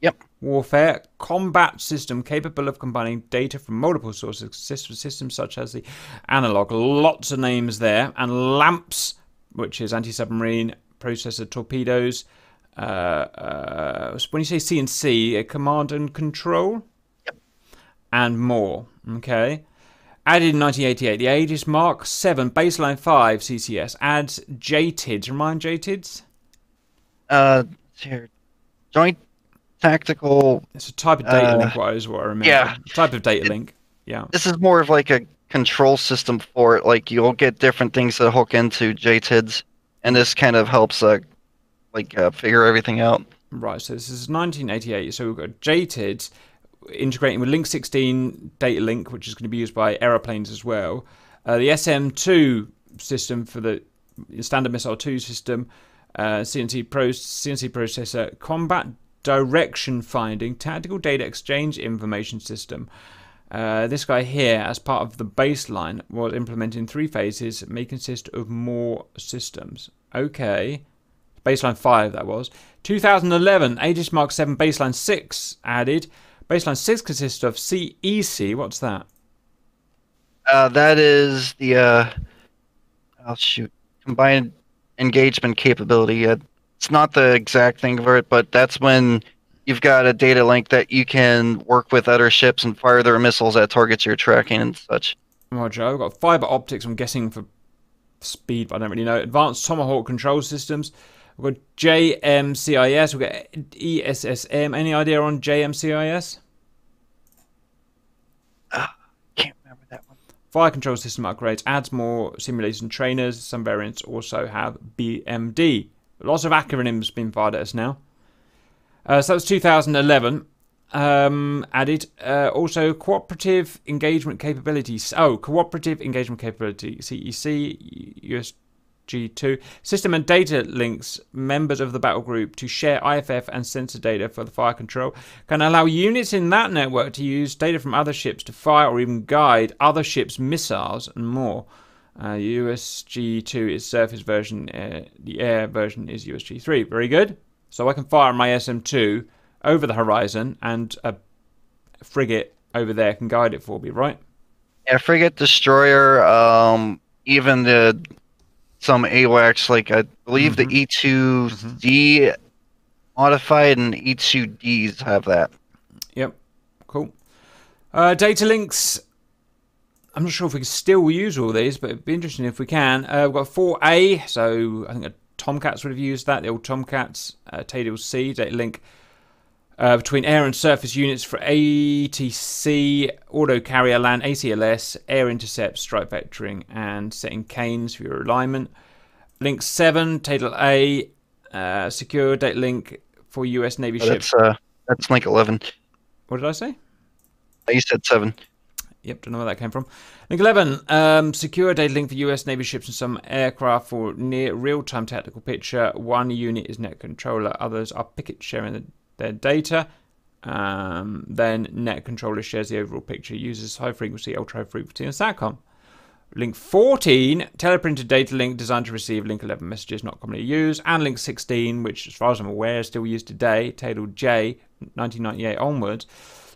Yep. Warfare combat system capable of combining data from multiple sources, systems such as the analog. Lots of names there. And LAMPS, which is anti submarine processor torpedoes. Uh, uh, when you say CNC, uh, command and control? Yep. And more. Okay. Added in 1988, the Aegis Mark 7 Baseline 5 CCS adds JTIDS. Remind JTIDS? Uh, here, joint tactical. It's a type of data uh, link. What is what I remember. Yeah, type of data it, link. Yeah. This is more of like a control system for it. Like you'll get different things that hook into JTIDS, and this kind of helps uh, like uh, figure everything out. Right. So this is 1988. So we've got JTIDS integrating with Link 16 data link, which is going to be used by aeroplanes as well. Uh, the SM2 system for the standard missile 2 system uh, CNC, pro- CNC processor, combat direction finding, tactical data exchange information system. Uh, this guy here, as part of the baseline, was implemented in three phases, may consist of more systems. Okay. Baseline 5, that was. 2011, Aegis Mark 7 Baseline 6 added. Baseline 6 consists of CEC. What's that? Uh, that is the. Uh, oh, shoot. Combined engagement capability. It's not the exact thing for it, but that's when you've got a data link that you can work with other ships and fire their missiles at targets you're tracking and such. Roger. I've got fiber optics. I'm guessing for speed, but I don't really know. Advanced Tomahawk control systems. We've got JMCIS. We've got ESSM. Any idea on JMCIS? Uh, Fire control system upgrades adds more simulators and trainers. Some variants also have BMD. Lots of acronyms being fired at us now. Uh, so that's 2011. Um, added uh, also cooperative engagement capabilities. Oh, cooperative engagement capability CEC US G2. System and data links members of the battle group to share IFF and sensor data for the fire control. Can allow units in that network to use data from other ships to fire or even guide other ships' missiles and more. Uh, USG2 is surface version, uh, the air version is USG3. Very good. So I can fire my SM2 over the horizon and a frigate over there can guide it for me, right? Yeah, frigate, destroyer, um, even the some AWACS, like I believe mm-hmm. the E2D mm-hmm. modified and E2Ds have that. Yep, cool. Uh, data links. I'm not sure if we can still use all these, but it'd be interesting if we can. Uh, we've got 4A, so I think Tomcats would have used that. The old Tomcats, uh, TADIL C, data link uh, between air and surface units for ATC, auto carrier, land, ACLS, air intercept, strike vectoring, and setting canes for your alignment. Link 7, Table A, uh, secure data link for US Navy Oh, ships. That's uh, that's link eleven. What did I say? You said seven. Yep, don't know where that came from. Link 11, um, secure data link for US Navy ships and some aircraft for near real-time tactical picture. One unit is net controller, others are picket sharing the, their data. Um, then net controller shares the overall picture, uses high frequency, ultra high frequency, and SATCOM. Link 14, teleprinted data link designed to receive link 11 messages not commonly used. And link 16, which as far as I'm aware is still used today, TADIL J, 1998 onwards.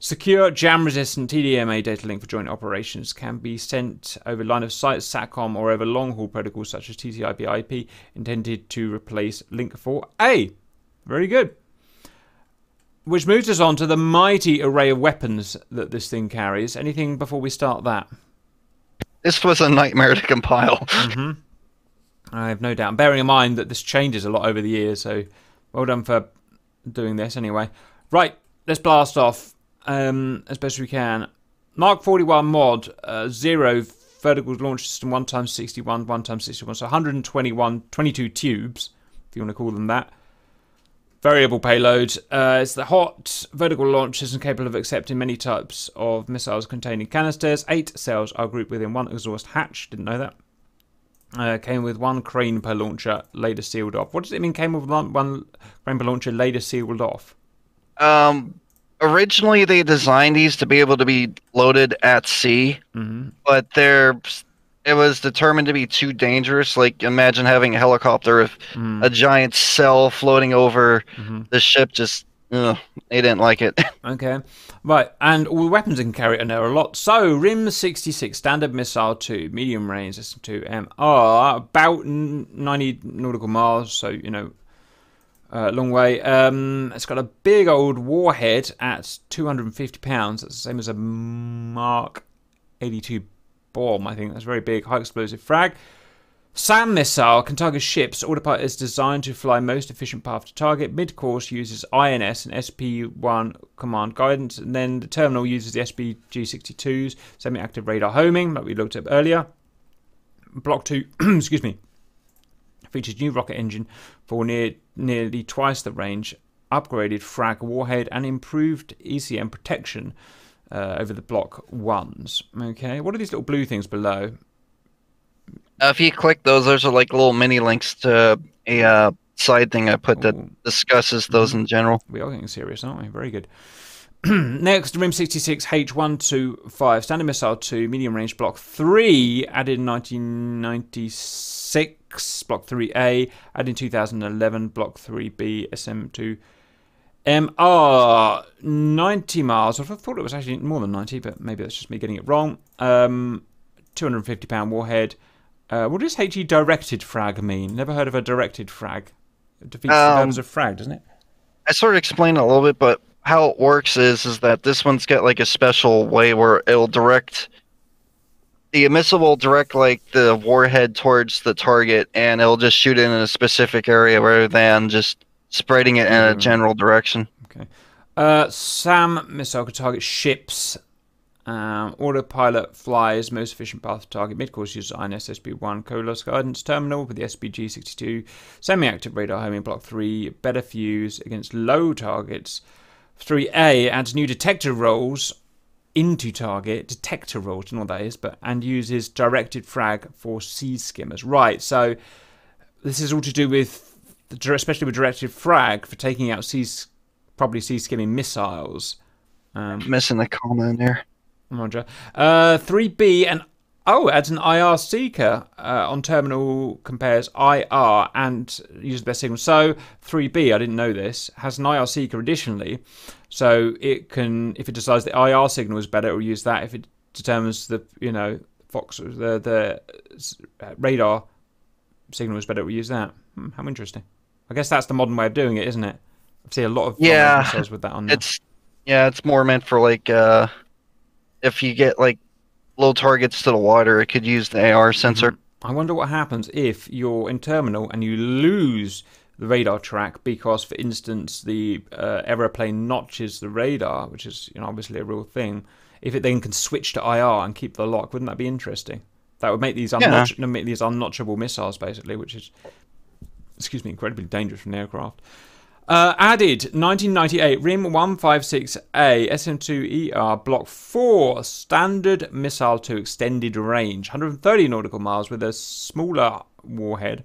Secure jam resistant TDMA data link for joint operations can be sent over line of sight, SATCOM, or over long haul protocols such as TCP IP, intended to replace Link 4A. Very good. Which moves us on to the mighty array of weapons that this thing carries. Anything before we start that? This was a nightmare to compile. hmm I have no doubt. Bearing in mind that this changes a lot over the years, so well done for doing this anyway. Right, let's blast off um, as best we can. Mark 41 mod, uh, zero vertical launch system, 1 times 61, 1 times 61, so 121, 22 tubes, if you want to call them that. Variable payload. Uh, it's the hot vertical launch system capable of accepting many types of missiles containing canisters. Eight cells are grouped within one exhaust hatch. Didn't know that. Uh, came with one crane per launcher, later sealed off. What does it mean? Came with one, one crane per launcher, later sealed off. Um, originally they designed these to be able to be loaded at sea, hmm but they're it was determined to be too dangerous. Like imagine having a helicopter with mm a giant cell floating over hmm the ship. Just ugh, they didn't like it. Okay, right, and all the weapons it can carry, and there are a lot. So, RIM 66, Standard Missile 2, Medium Range System 2, MR, about 90 nautical miles, so, you know, uh, long way. Um, it's got a big old warhead at 250 pounds. That's the same as a Mark 82 bomb, I think. That's very big, high explosive frag. SAM missile can target ships. Autopilot is designed to fly most efficient path to target. Mid-course uses INS and SPY-1 command guidance, and then the terminal uses the SPG-62's semi-active radar homing, like we looked at earlier. Block 2, excuse me, features new rocket engine for near nearly twice the range, upgraded frag warhead, and improved ECM protection uh, over the Block 1s. Okay, what are these little blue things below? Uh, if you click those, those are like little mini links to a uh, side thing I put that Ooh. discusses those in general. We are getting serious, aren't we? Very good. Next, RIM 66 H125, Standard Missile 2, Medium Range Block 3, added in 1996, Block 3A, added in 2011, Block 3B, SM2. MR 90 miles. I thought it was actually more than 90, but maybe that's just me getting it wrong. Um, 250 pound warhead. Uh, what does HE directed frag mean? Never heard of a directed frag. It defeats the Um, purpose of frag, doesn't it? I sort of explained it a little bit, but how it works is is that this one's got like a special way where it'll direct the missile will direct like the warhead towards the target, and it'll just shoot it in a specific area rather than just spreading it in a Mm. general direction. Uh, SAM missile can target ships. Um, autopilot flies most efficient path to target. Mid-course uses INS SB1 Colos guidance terminal with the SPG-62 semi-active radar homing block 3. Better fuse against low targets. 3A adds new detector roles into target. Detector roles, and all that is, but and uses directed frag for sea skimmers. Right, so this is all to do with, especially with directed frag for taking out seas, probably sea skimming missiles. Um, Missing the comma in there. Roger. Uh, 3B and oh, adds an IR seeker uh, on terminal compares IR and uses the best signal. So 3B, I didn't know this, has an IR seeker additionally, so it can if it decides the IR signal is better, it will use that. If it determines the you know Fox the the uh, radar signal is better, it will use that. Hmm, how interesting. I guess that's the modern way of doing it, isn't it? I see a lot of Yeah, missiles with that on. It's yeah, it's more meant for like uh, if you get like low targets to the water, it could use the AR sensor. I wonder what happens if you're in terminal and you lose the radar track because, for instance, the uh, aeroplane notches the radar, which is you know obviously a real thing. If it then can switch to IR and keep the lock, wouldn't that be interesting? That would make these unnotch- make these unnotchable missiles basically, which is excuse me, incredibly dangerous from the aircraft. Uh, added 1998 RIM 156A SM2ER Block 4 Standard Missile to Extended Range, 130 nautical miles with a smaller warhead.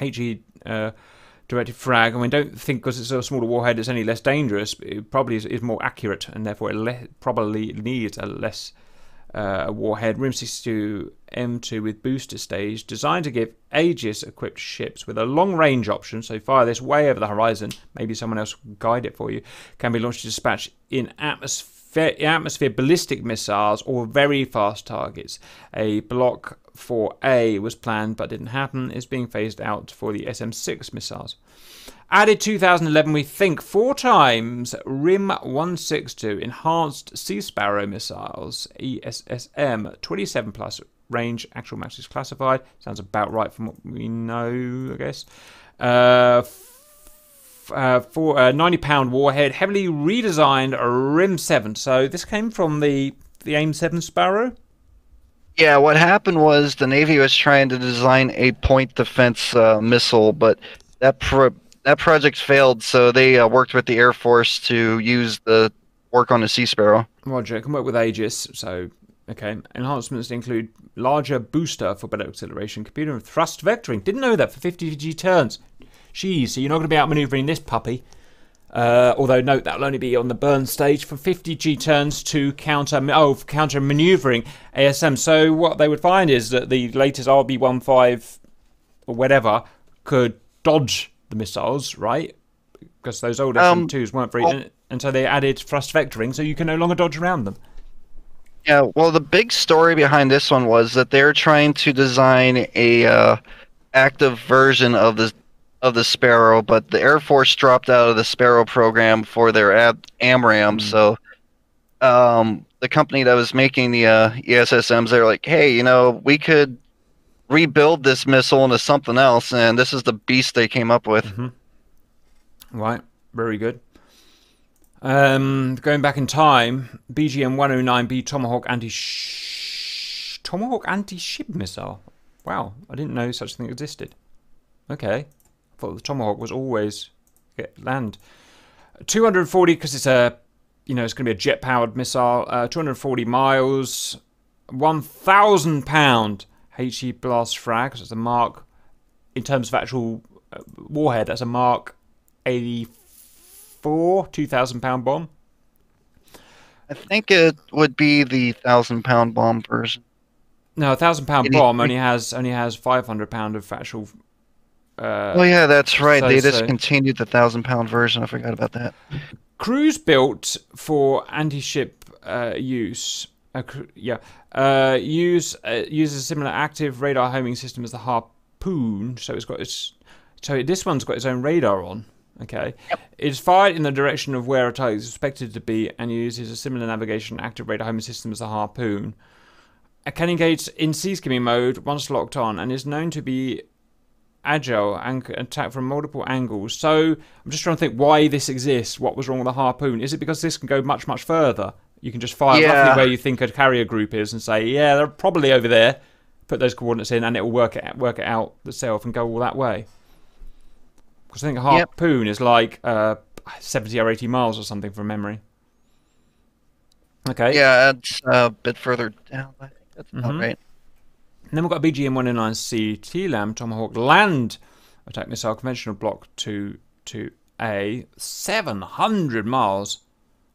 HE uh, directed frag. I mean, don't think because it's a smaller warhead it's any less dangerous. It probably is, is more accurate and therefore it probably needs a less uh, warhead, RIM 62 M2 with booster stage, designed to give Aegis equipped ships with a long range option, so fire this way over the horizon, maybe someone else will guide it for you, can be launched to dispatch in atmosphere, atmosphere ballistic missiles or very fast targets. A Block 4A was planned but didn't happen, is being phased out for the SM6 missiles. Added 2011, we think, four times RIM 162 enhanced Sea Sparrow missiles, ESSM 27 plus range, actual max is classified. Sounds about right from what we know, I guess. Uh, uh, for a 90 pound warhead, heavily redesigned RIM 7. So this came from the, the AIM 7 Sparrow. Yeah, what happened was the Navy was trying to design a point defense uh, missile, but that pro- that project failed, so they uh, worked with the Air Force to use the work on the Sea Sparrow. Roger, it can work with Aegis, so okay. Enhancements include larger booster for better acceleration, computer and thrust vectoring. Didn't know that for 50 G turns. Jeez, so you're not going to be outmaneuvering this puppy. Uh, although note that'll only be on the burn stage for 50 G turns to counter oh counter maneuvering ASM. So what they would find is that the latest RB15 or whatever could dodge the missiles, right? Because those old Um, SM2s weren't very, well- and so they added thrust vectoring, so you can no longer dodge around them. Yeah, well, the big story behind this one was that they're trying to design a uh, active version of the of the Sparrow, but the Air Force dropped out of the Sparrow program for their ab- AMRAAM. So, um, the company that was making the uh, ESSMs, they're like, "Hey, you know, we could rebuild this missile into something else," and this is the beast they came up with. Right, very good. Um, going back in time, BGM 109B Tomahawk anti Tomahawk anti ship missile. Wow, I didn't know such a thing existed. Okay, I thought the Tomahawk was always get land. 240 because it's a, you know, it's going to be a jet powered missile. Uh, 240 miles, 1,000 pound HE blast frag. So it's a Mark, in terms of actual uh, warhead, that's a Mark 84 2,000 pound bomb. I think it would be the thousand pound bomb version. No, a thousand pound It is- bomb only has only has 500 pound of actual. Uh, Oh yeah, that's right. so- they so- discontinued the thousand pound version. I forgot about that. Crews built for anti-ship uh, use. Uh, yeah, uh, use uh, uses a similar active radar homing system as the Harpoon. So it's got its. So this one's got its own radar on. Okay, it's fired in the direction of where a target is expected to be, and uses a similar navigation active radar homing system as the Harpoon. It can engage in sea skimming mode once locked on, and is known to be agile and attack from multiple angles. So I'm just trying to think why this exists. What was wrong with the harpoon? Is it because this can go much much further? You can just fire Yeah. roughly where you think a carrier group is and say, yeah, they're probably over there. Put those coordinates in, and it will work it work it out itself and go all that way. Because I think a Yep. harpoon is like uh, 70 or 80 miles or something from memory. Okay. Yeah, it's a bit further down. I think that's about Mhm. right. And then we've got BGM 109C TLAM Tomahawk Land Attack Missile Conventional Block 2 to A 700 miles.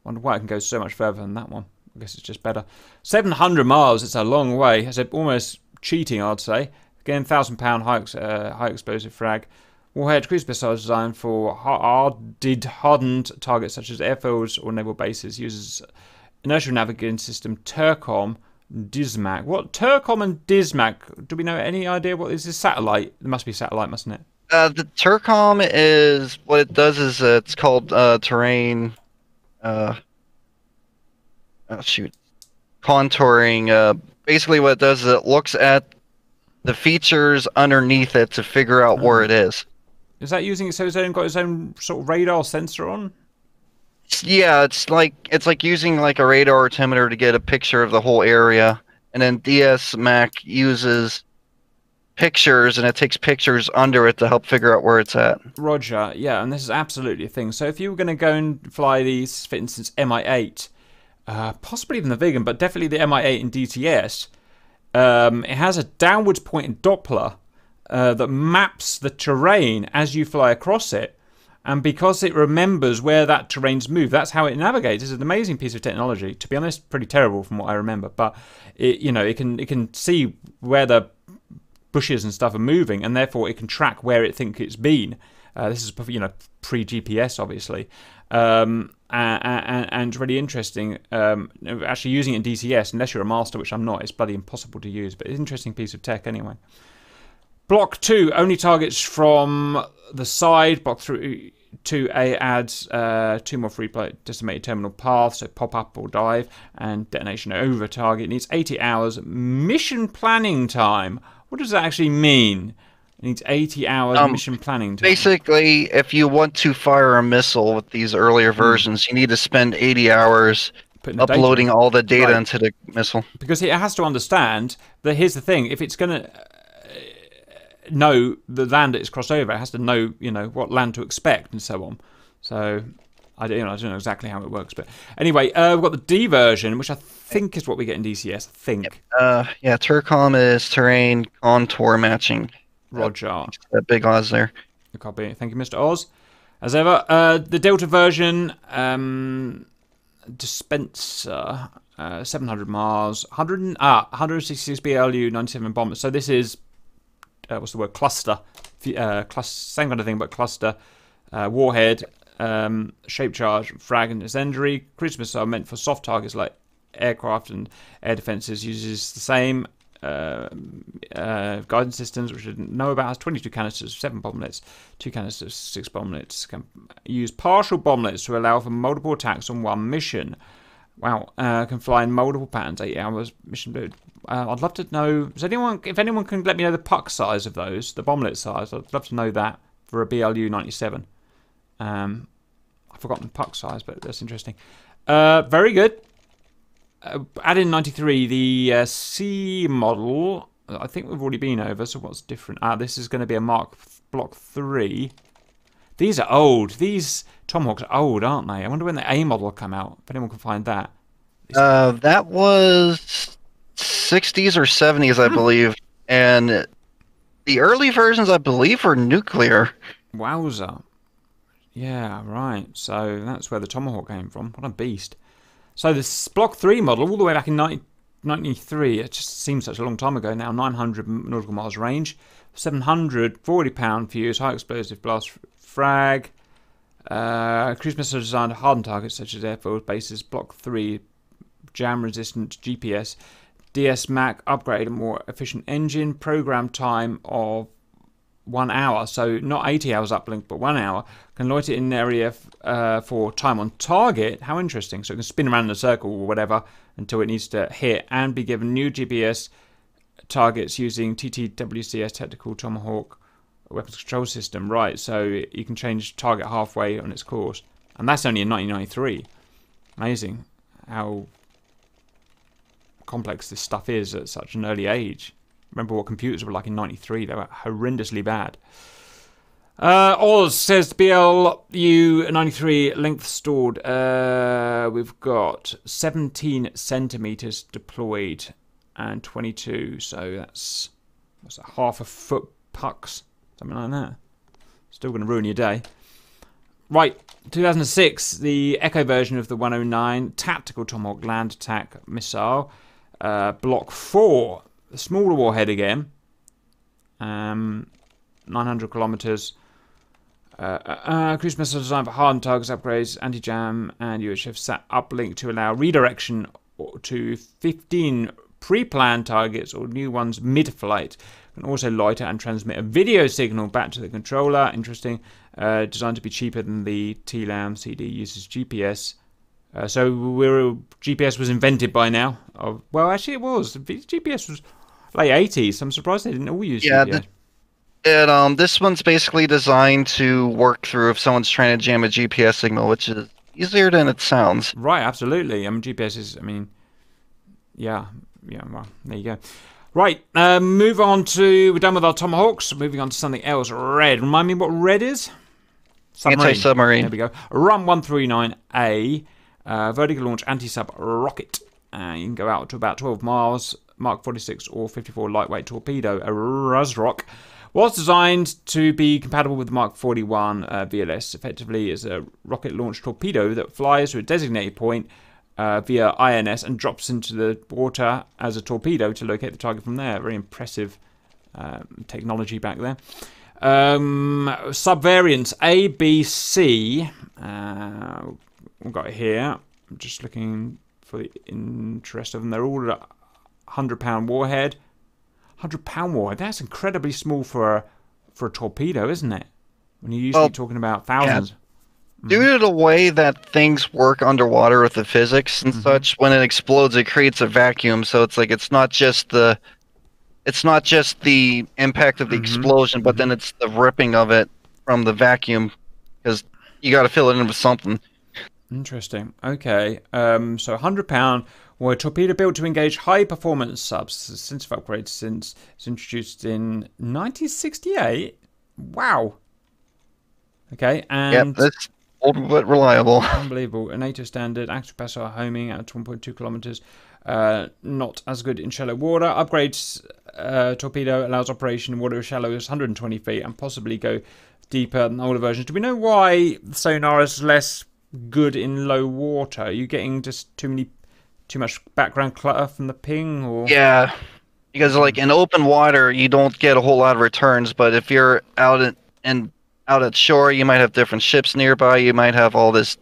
Wonder why it can go so much further than that one. I guess it's just better. 700 miles, it's a long way. It's almost cheating, I'd say. Again, 1,000 pound high, uh, high explosive frag. Warhead cruise missile designed for hardened, hardened targets such as airfields or naval bases. Uses inertial navigating system Tercom DSMAC. What Tercom and DSMAC? Do we know any idea what is this is satellite? It must be satellite, mustn't it? Uh, the Tercom is what it does is uh, it's called uh, terrain. Uh, oh shoot, contouring. Uh, basically, what it does is it looks at the features underneath it to figure out where it is. Is that using so it's own got its own sort of radar sensor on? Yeah, it's like it's like using like a radar altimeter to get a picture of the whole area, and then DS Mac uses pictures and it takes pictures under it to help figure out where it's at. Roger, yeah, and this is absolutely a thing. So if you were going to go and fly these, for instance, Mi8, uh, possibly even the Viggen, but definitely the Mi8 in DCS, um, it has a downwards pointing Doppler uh, that maps the terrain as you fly across it. And because it remembers where that terrain's moved, that's how it navigates. It's an amazing piece of technology. To be honest, pretty terrible from what I remember. But it, you know, it can it can see where the bushes and stuff are moving, and therefore it can track where it thinks it's been. Uh, this is you know pre GPS, obviously, um, and, and, really interesting. Um, actually, using it in DCS, unless you're a master, which I'm not, it's bloody impossible to use. But it's an interesting piece of tech anyway. Block two only targets from the side. Block three. 2A adds uh, two more free play decimated terminal paths, so pop up or dive, and detonation over target. Needs 80 hours mission planning time. What does that actually mean? It needs 80 hours um, mission planning time. Basically, if you want to fire a missile with these earlier hmm. versions, you need to spend 80 hours uploading data. all the data right. into the missile. Because it has to understand that here's the thing: if it's going to uh, know the land it's crossed over, it has to know, you know, what land to expect and so on. So I don't, you know, I don't know exactly how it works, but anyway, uh, we've got the D version, which I think is what we get in DCS. I think. Uh, yeah, Tercom is terrain contour matching. Roger. That big Oz there. Copy. Thank you, Mr. Oz. As ever, uh, the Delta version, um, dispenser, uh, 700 miles, 100, ah, 166 BLU, 97 bombers. So this is, uh, what's the word, cluster. Uh, cluster, same kind of thing, but cluster. Uh, warhead, um, shape charge, frag, and incendiary. Missiles are meant for soft targets like aircraft and air defenses. Uses the same uh, uh, guidance systems, which I didn't know about. Has 22 canisters, 7 bomblets, 2 canisters, 6 bomblets. Can use partial bomblets to allow for multiple attacks on one mission. Wow, uh, can fly in multiple patterns, 8 hours mission. Uh, I'd love to know. Does anyone, if anyone can let me know the puck size of those, the bomblet size, I'd love to know that for a BLU 97. Um, I've forgotten the puck size, but that's interesting. Uh, very good. Uh, add in 93, the uh, C model. I think we've already been over, so what's different? Ah, this is going to be a Mark Block 3. These are old. These Tomahawks are old, aren't they? I wonder when the A model will come out, if anyone can find that. Uh, that was 60s or 70s, I hmm. believe. And the early versions, I believe, were nuclear. Wowza. Yeah, right. So that's where the Tomahawk came from. What a beast. So this Block 3 model, all the way back in 1993, it just seems such a long time ago now, 900 nautical miles range, 740 pound fuse, high explosive blast frag, uh, cruise missile designed to harden targets such as airfield bases, Block 3 jam resistant GPS, DS Mac upgraded more efficient engine, program time of one hour, so not 80 hours uplink, but one hour, can loiter in an area uh, for time on target. How interesting. So it can spin around in a circle or whatever until it needs to hit and be given new GPS targets using TTWCS Tactical Tomahawk weapons control system. Right, so you can change target halfway on its course. And that's only in 1993. Amazing how complex this stuff is at such an early age. Remember what computers were like in 93? They were horrendously bad. Uh, Oz says BLU 93 length stored. Uh, we've got 17 centimeters deployed and 22. So that's, that's a half a foot pucks. Something like that. Still going to ruin your day. Right, 2006, the Echo version of the 109 tactical Tomahawk land attack missile. Uh, block 4 smaller warhead again. Um, 900 kilometers. Uh, uh, uh, cruise missile designed for hardened targets, upgrades, anti-jam, and UHF sat uplink to allow redirection to 15 pre-planned targets or new ones mid-flight. Can also loiter and transmit a video signal back to the controller. Interesting. Uh, designed to be cheaper than the TLAM CD uses GPS. Uh, so we're, GPS was invented by now. Well, actually, it was. GPS was late 80s. I'm surprised they didn't all use yeah, GPS. It um this one's basically designed to work through if someone's trying to jam a GPS signal, which is easier than it sounds. Right, absolutely. I mean, GPS is. I mean, yeah, yeah. Well, there you go. Right, um, move on to. We're done with our tomahawks. Moving on to something else. Red. Remind me what red is. Submarine. Anti-submarine. There we go. Rum 139A, uh, vertical launch anti-sub rocket. Uh, you can go out to about 12 miles. Mark 46 or 54 lightweight torpedo. ASROC was designed to be compatible with the Mark 41 uh, VLS. Effectively, is a rocket launched torpedo that flies to a designated point uh, via INS and drops into the water as a torpedo to locate the target from there. Very impressive um, technology back there. Um, subvariants A, B, C. Uh, we've got here. I'm just looking for the interest of them. They're all 100 pound warhead. 100 pound warhead. That's incredibly small for a, for a torpedo, isn't it? When you're usually well, talking about thousands. Yeah. Due to the way that things work underwater with the physics and mm-hmm. such, when it explodes, it creates a vacuum. So it's like it's not just the it's not just the impact of the mm-hmm. explosion, but then it's the ripping of it from the vacuum because you got to fill it in with something. Interesting. Okay. Um, so 100 pound a torpedo built to engage high performance subs. Since upgrade since it's introduced in 1968. Wow. Okay, and yep, that's old but reliable. Unbelievable. A NATO standard active pressure homing at 1.2 kilometers. Uh, not as good in shallow water. Upgrades uh, torpedo allows operation in water as shallow as 120 feet and possibly go deeper than older versions. Do we know why sonar is less good in low water? Are you getting just too many, too much background clutter from the ping, or yeah, because like in open water you don't get a whole lot of returns, but if you're out in, in out at shore, you might have different ships nearby. You might have all this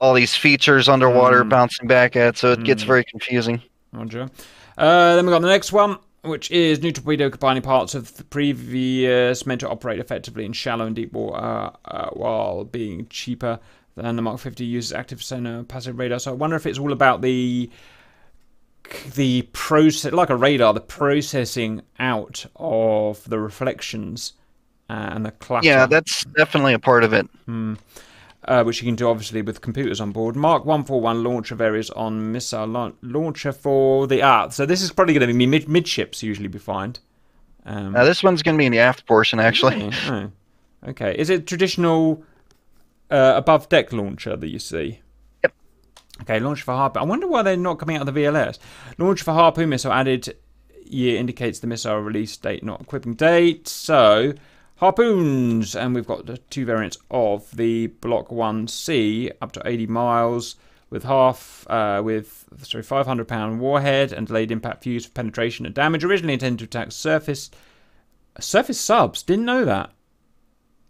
all these features underwater mm. bouncing back at, so it mm. gets very confusing. Roger. Uh, then we got the next one, which is new torpedo combining parts of the previous meant to operate effectively in shallow and deep water uh, while being cheaper than the Mark 50 uses active sonar passive radar. So I wonder if it's all about the the process, like a radar, the processing out of the reflections and the clutter. Yeah, that's definitely a part of it. Hmm uh, which you can do obviously with computers on board. Mark 141 launcher varies on missile la- launcher for the art. So this is probably going to be mid- midships usually be find. Um, uh, this one's going to be in the aft portion actually. Oh, oh. Okay, is it traditional uh, above deck launcher that you see? Yep. Okay, launch for Harpoon. I wonder why they're not coming out of the VLS. Launch for Harpoon missile added year indicates the missile release date, not equipping date. So harpoons, and we've got the two variants of the Block 1C up to 80 miles with half uh, with sorry 500 pound warhead and delayed impact fuse for penetration and damage. Originally intended to attack surface surface subs. Didn't know that.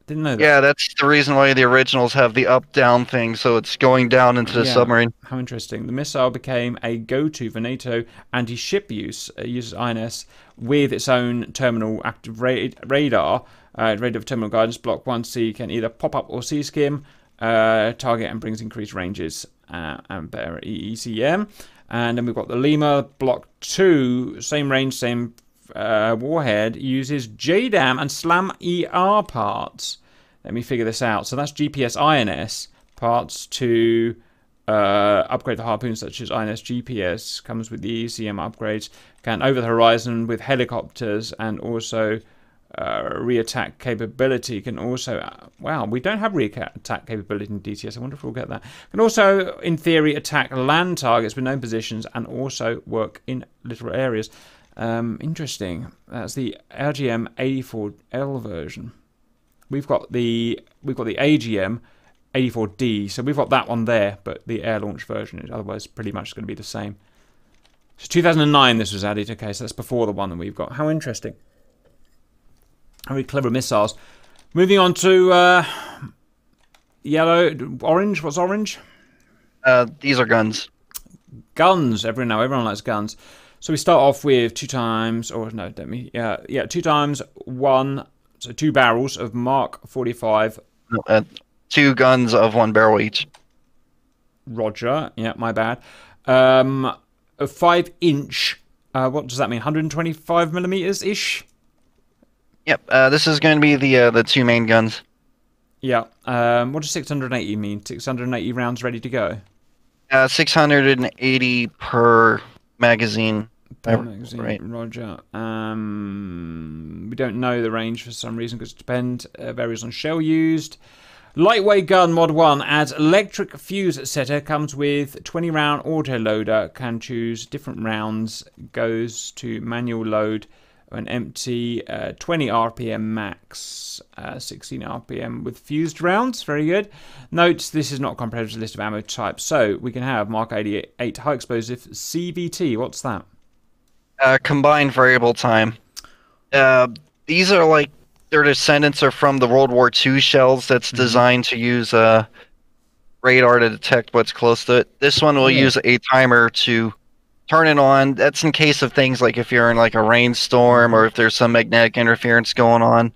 Didn't know that. Yeah, that's the reason why the originals have the up down thing, so it's going down into the yeah, submarine. How interesting. The missile became a go to for NATO anti ship use. It uses INS with its own terminal active ra- radar uh, of terminal guidance block 1C can either pop up or sea skim, uh, target and brings increased ranges uh, and better ECM. And then we've got the Lima block 2, same range, same uh, warhead, uses JDAM and SLAM ER parts. Let me figure this out. So that's GPS INS parts to uh, upgrade the harpoon, such as INS GPS, comes with the ECM upgrades, can over the horizon with helicopters and also uh, re-attack capability can also uh, wow we don't have re-attack capability in DCS I wonder if we'll get that can also in theory attack land targets with known positions and also work in littoral areas um, interesting that's the LGM 84L version we've got the we've got the AGM 84D so we've got that one there but the air launch version is otherwise pretty much going to be the same so 2009 this was added okay so that's before the one that we've got how interesting very clever missiles. Moving on to uh, yellow, orange. What's orange? Uh, these are guns. Guns. Everyone now, everyone likes guns. So we start off with two times, or no, let me, yeah, yeah, two times one, so two barrels of Mark 45. Uh, two guns of one barrel each. Roger. Yeah, my bad. Um, a five inch. Uh, what does that mean? 125 millimeters ish Yep. Uh, this is going to be the uh, the two main guns. Yeah. Um, what does 680 mean? 680 rounds ready to go. Uh, 680 per magazine. Magazine, right. Roger. Um, we don't know the range for some reason because it depends. Uh, varies on shell used. Lightweight gun mod 1 adds electric fuse setter. Comes with 20 round auto loader. Can choose different rounds. Goes to manual load. An empty uh, 20 RPM max, uh, 16 RPM with fused rounds. Very good. Note this is not a comprehensive list of ammo types. So we can have Mark 88 high explosive CVT. What's that? Uh, combined variable time. Uh, these are like their descendants are from the World War II shells that's Mhm. designed to use uh, radar to detect what's close to it. This one will Yeah. use a timer to turn it on. That's in case of things like if you're in like a rainstorm or if there's some magnetic interference going on.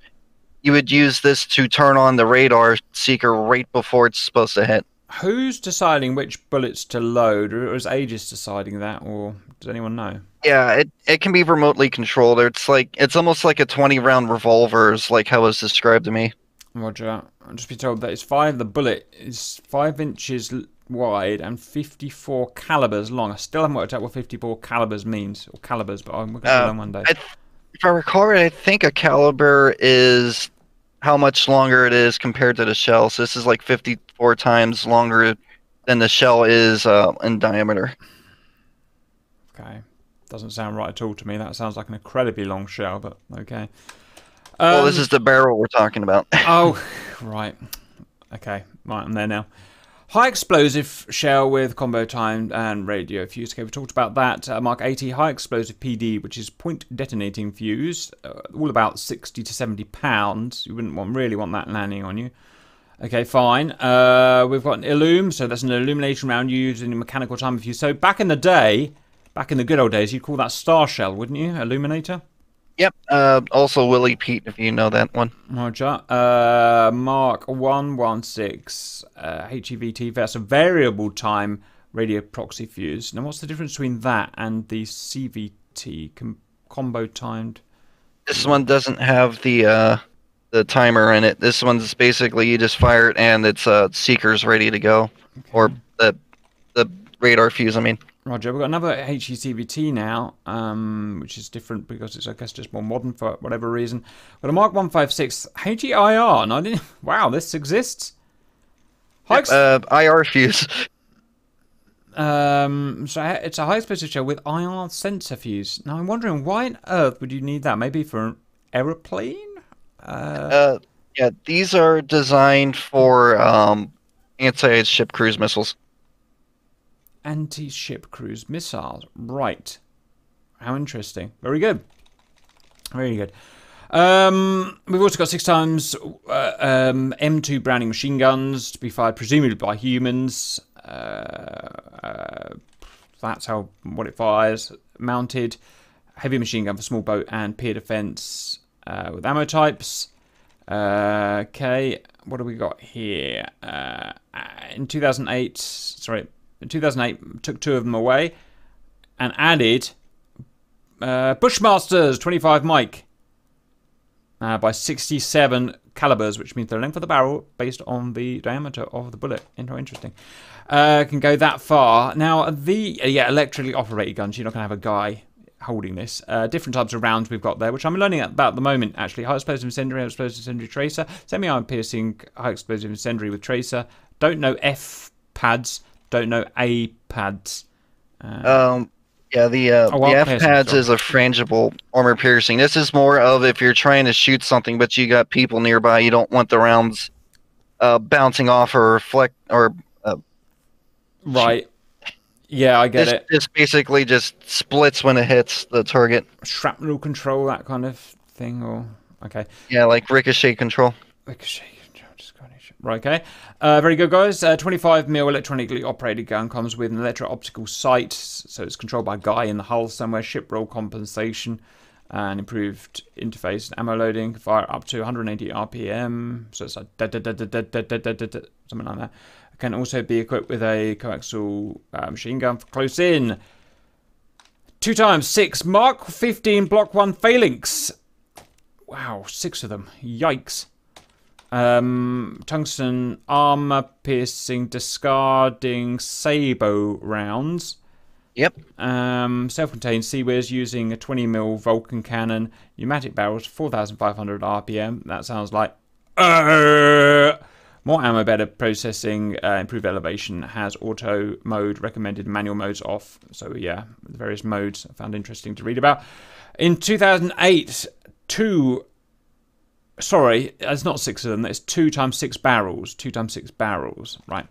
You would use this to turn on the radar seeker right before it's supposed to hit. Who's deciding which bullets to load, or is Aegis deciding that, or does anyone know? Yeah, it, it can be remotely controlled. It's like it's almost like a 20 round revolver is like how it was described to me. Roger. I'm just be told that it's five. The bullet is five inches wide and 54 calibers long. I still haven't worked out what 54 calibers means or calibers, but I'm going to Uh, learn one day. I, if I recall right, I think a caliber is how much longer it is compared to the shell. So this is like 54 times longer than the shell is uh, in diameter. Okay. Doesn't sound right at all to me. That sounds like an incredibly long shell, but okay. well, this Um, is the barrel we're talking about. Oh, right. Okay, right, I'm there now. High explosive shell with combo time and radio fuse. Okay, we talked about that. Uh, Mark 80 high explosive PD, which is point detonating fuse, uh, all about 60 to 70 pounds. You wouldn't want really want that landing on you. Okay, fine. Uh, we've got an Illum, so that's an illumination round used in mechanical time fuse. So back in the day, back in the good old days, you'd call that star shell, wouldn't you? Illuminator. Yep. Uh, also Willie Pete, if you know that one. Roger. Uh, Mark 116 uh, HEVT. A variable time radio proxy fuse. Now, what's the difference between that and the CVT com- combo timed? This one doesn't have the uh, the timer in it. This one's basically you just fire it and it's uh, seekers ready to go, or the the radar fuse. I mean. Roger. We've got another HECVT now, um, which is different because it's, I guess, just more modern for whatever reason. Got a Mark 156 HEIR. And I didn't, wow, this exists. High ex- Uh, IR fuse. Um, so it's a high explosive shell with IR sensor fuse. Now I'm wondering why on earth would you need that? Maybe for an aeroplane? Uh, Uh, yeah, these are designed for um, anti-ship cruise missiles. Anti-ship cruise missiles. Right. How interesting. Very good. Very good. Um, we've also got six times uh, um, M2 Browning machine guns to be fired presumably by humans. Uh, uh, that's how what it fires. Mounted heavy machine gun for small boat and pier defense uh, with ammo types. Uh, okay, what do we got here? Uh, in 2008, sorry, in 2008, took two of them away and added uh, Bushmasters 25 mic uh, by 67 calibers, which means the length of the barrel based on the diameter of the bullet. Inter- Interesting. Uh, can go that far. Now, the uh, yeah, electrically operated guns, you're not going to have a guy holding this. Uh, different types of rounds we've got there, which I'm learning about at the moment, actually. High explosive incendiary, high explosive incendiary tracer, semi iron piercing, high explosive incendiary with tracer. Don't know F pads, don't know A pads. Uh, Um, yeah, the uh, Oh, the F pads is a frangible armor piercing. This is more of if you're trying to shoot something, but you got people nearby. You don't want the rounds uh, bouncing off or reflect or right. Yeah, I get this, it. this basically just splits when it hits the target. Shrapnel control, that kind of thing, or okay. Yeah, like ricochet control. Ricochet control, just got it. Right, okay. Uh, very good, guys. Uh, 25 mil electronically operated gun comes with an electro-optical sight, so it's controlled by a guy in the hull somewhere. Ship roll compensation and improved interface and ammo loading. Fire up to 180 RPM, so it's like something like that. Can also be equipped with a coaxial uh, machine gun for close in. Two times six Mark 15 Block One phalanx wow, six of them. Yikes. Um, tungsten armor piercing, discarding Sabot rounds. Yep. Um, self-contained Seawares using a 20 mil Vulcan cannon, pneumatic barrels, 4,500 RPM. That sounds like. Uh, more ammo, better processing, uh, improved elevation, has auto mode recommended, manual modes off. So, yeah, the various modes I found interesting to read about. In 2008, two. Sorry, it's not six of them, it's two times six barrels. Two times six barrels, right.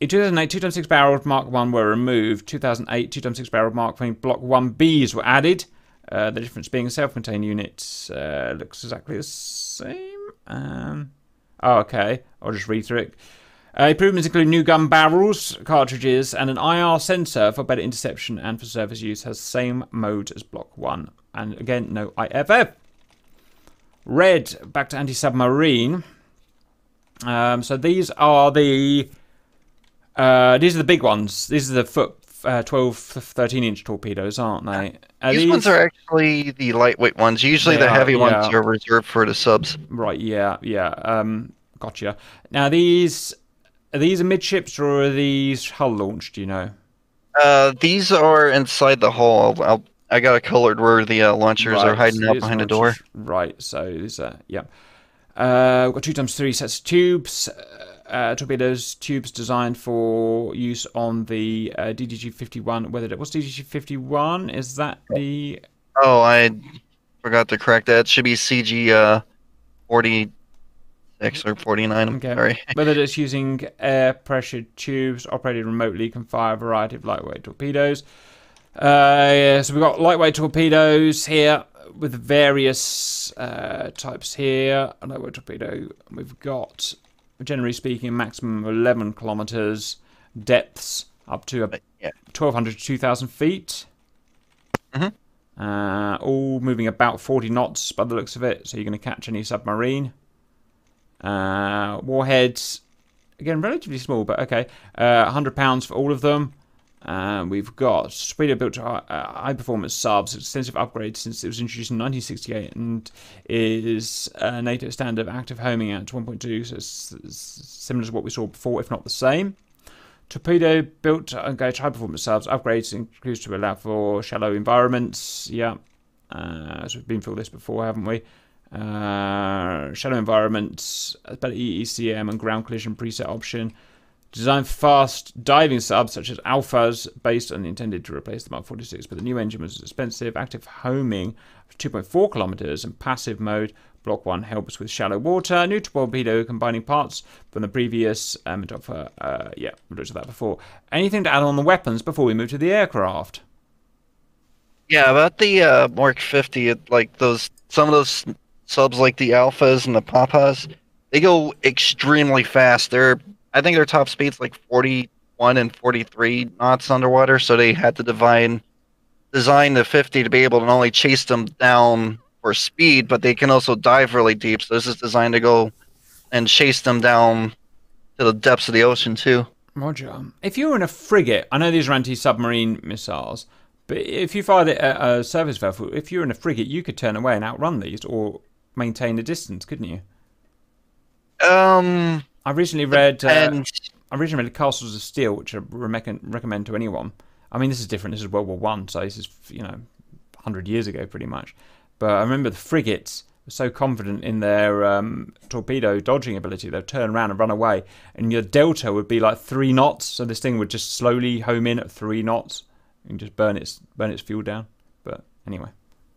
In 2008, 2 times 6 barreled Mark 1 were removed. 2008, 2 times 6 barreled Mark 1 Block 1Bs were added. Uh, the difference being self-contained unit uh, looks exactly the same. Um, oh, okay. I'll just read through it. Uh, improvements include new gun barrels, cartridges, and an IR sensor for better interception and for surface use. Has same mode as Block 1. And again, no IFF. Red, back to anti-submarine. Um, so these are the uh, these are the big ones. These are the foot uh, 12, 13 inch torpedoes, aren't they? Are these, these, ones are actually the lightweight ones. Usually the heavy yeah. ones are reserved for the subs. Right, yeah, yeah. Um, gotcha. Now, these are these are midships or are these hull launched, do you know? Uh, these are inside the hull. I'll, i got a colored where the uh, launchers right, are hiding out behind the door. Right, so these are, yeah. Uh, we've got two times three sets of tubes uh, torpedoes tubes designed for use on the uh, DDG 51. Whether it was DDG 51, is that the? Oh, I forgot to correct that. It should be CG uh, 46 or 49. I'm okay. sorry. Whether it's using air pressure tubes operated remotely, can fire a variety of lightweight torpedoes. Uh, so we've got lightweight torpedoes here with various uh, types here. A lightweight torpedo. We've got generally speaking, a maximum of 11 kilometers, depths up to a, yeah. 1,200 to 2,000 feet. Mm-hmm. Uh, all moving about 40 knots by the looks of it, so you're going to catch any submarine. Uh, warheads, again, relatively small, but okay. Uh, 100 pounds for all of them. Uh, we've got Torpedo built to uh, high performance subs, extensive upgrades since it was introduced in 1968 and is a NATO standard active homing at 1.2, so it's, similar to what we saw before, if not the same. Torpedo built to engage high performance subs, upgrades increased to allow for shallow environments. Yeah, uh, so we've been through this before, haven't we? Uh, shallow environments, better ECCM and ground collision preset option. Designed for fast diving subs such as Alphas, based and intended to replace the Mark 46, but the new engine was expensive. Active homing of 2.4 kilometers and passive mode. Block 1 helps with shallow water. New torpedo combining parts from the previous. Um, uh, yeah, we looked at that before. Anything to add on the weapons before we move to the aircraft? Yeah, about the uh, Mark 50, like those some of those subs like the Alphas and the Papas, they go extremely fast. They're I think their top speed's like 41 and 43 knots underwater, so they had to divine, design the 50 to be able to not only chase them down for speed, but they can also dive really deep. So this is designed to go and chase them down to the depths of the ocean too. Roger. If you were in a frigate, I know these are anti-submarine missiles, but if you fired a, a surface vessel, if you're in a frigate, you could turn away and outrun these, or maintain a distance, couldn't you? Um, I recently read. Uh, I recently read Castles of Steel, which I recommend to anyone. I mean, this is different. This is World War One, so this is you know, hundred years ago, pretty much. But I remember the frigates were so confident in their um, torpedo dodging ability, they'd turn around and run away, and your delta would be like three knots. So this thing would just slowly home in at three knots and just burn its burn its fuel down. But anyway,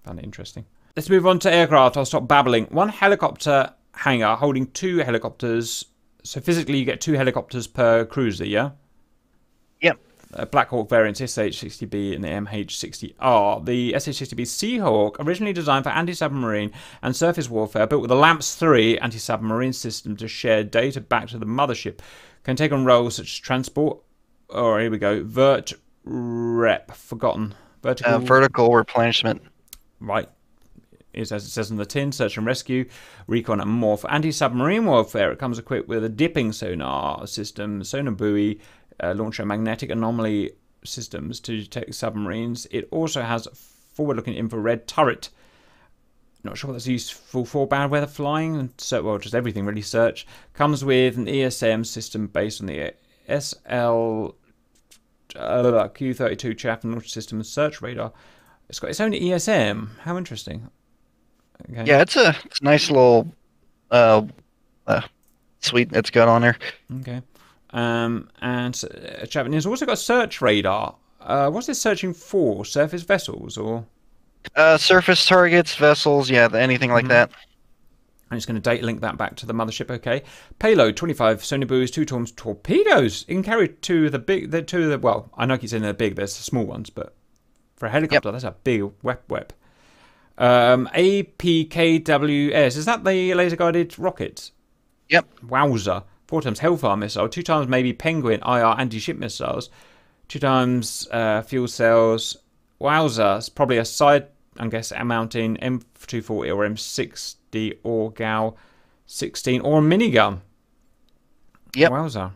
found it interesting. Let's move on to aircraft. I'll stop babbling. One helicopter hangar holding two helicopters so physically, you get two helicopters per cruiser, yeah? Yep. Uh, Black Hawk variants SH-60B and the MH-60R. The SH-60B Seahawk, originally designed for anti-submarine and surface warfare, built with a LAMPS 3 anti-submarine system to share data back to the mothership, can take on roles such as transport, or oh, here we go, vert rep, forgotten. Vertical, uh, vertical replenishment. Right is, as it says on the tin, search and rescue, recon, and more. For anti-submarine warfare, it comes equipped with a dipping sonar system, sonar buoy, uh, launcher magnetic anomaly systems to detect submarines. It also has forward-looking infrared turret. not sure what that's useful for. Bad weather flying so well, just everything really. Search comes with an ESM system based on the SL uh, Q32 chaff and launch system and search radar. It's got its own ESM. How interesting. Okay. Yeah, it's a, it's a nice little uh, uh, suite it's got on there. Okay. Um, and uh, it's also got search radar. Uh, what's it searching for? Surface vessels or? Uh, surface targets, vessels, yeah, anything like mm-hmm. that. I'm just going to data link that back to the mothership. Okay, payload 25 sonar buoys, two tons torpedoes. You can carry two of the big, the two of the. Well, I know it's in they're big. There's small ones, but for a helicopter, yep. that's a big web wep. Um, APKWS is that the laser guided rockets? Yep. Wowzer. Four times Hellfire missile, two times maybe Penguin IR anti ship missiles, two times uh, fuel cells. Wowzer. It's probably a side, I guess, mounting M240 or M60 or GAU 16 or a minigun. Yep. Wowzer.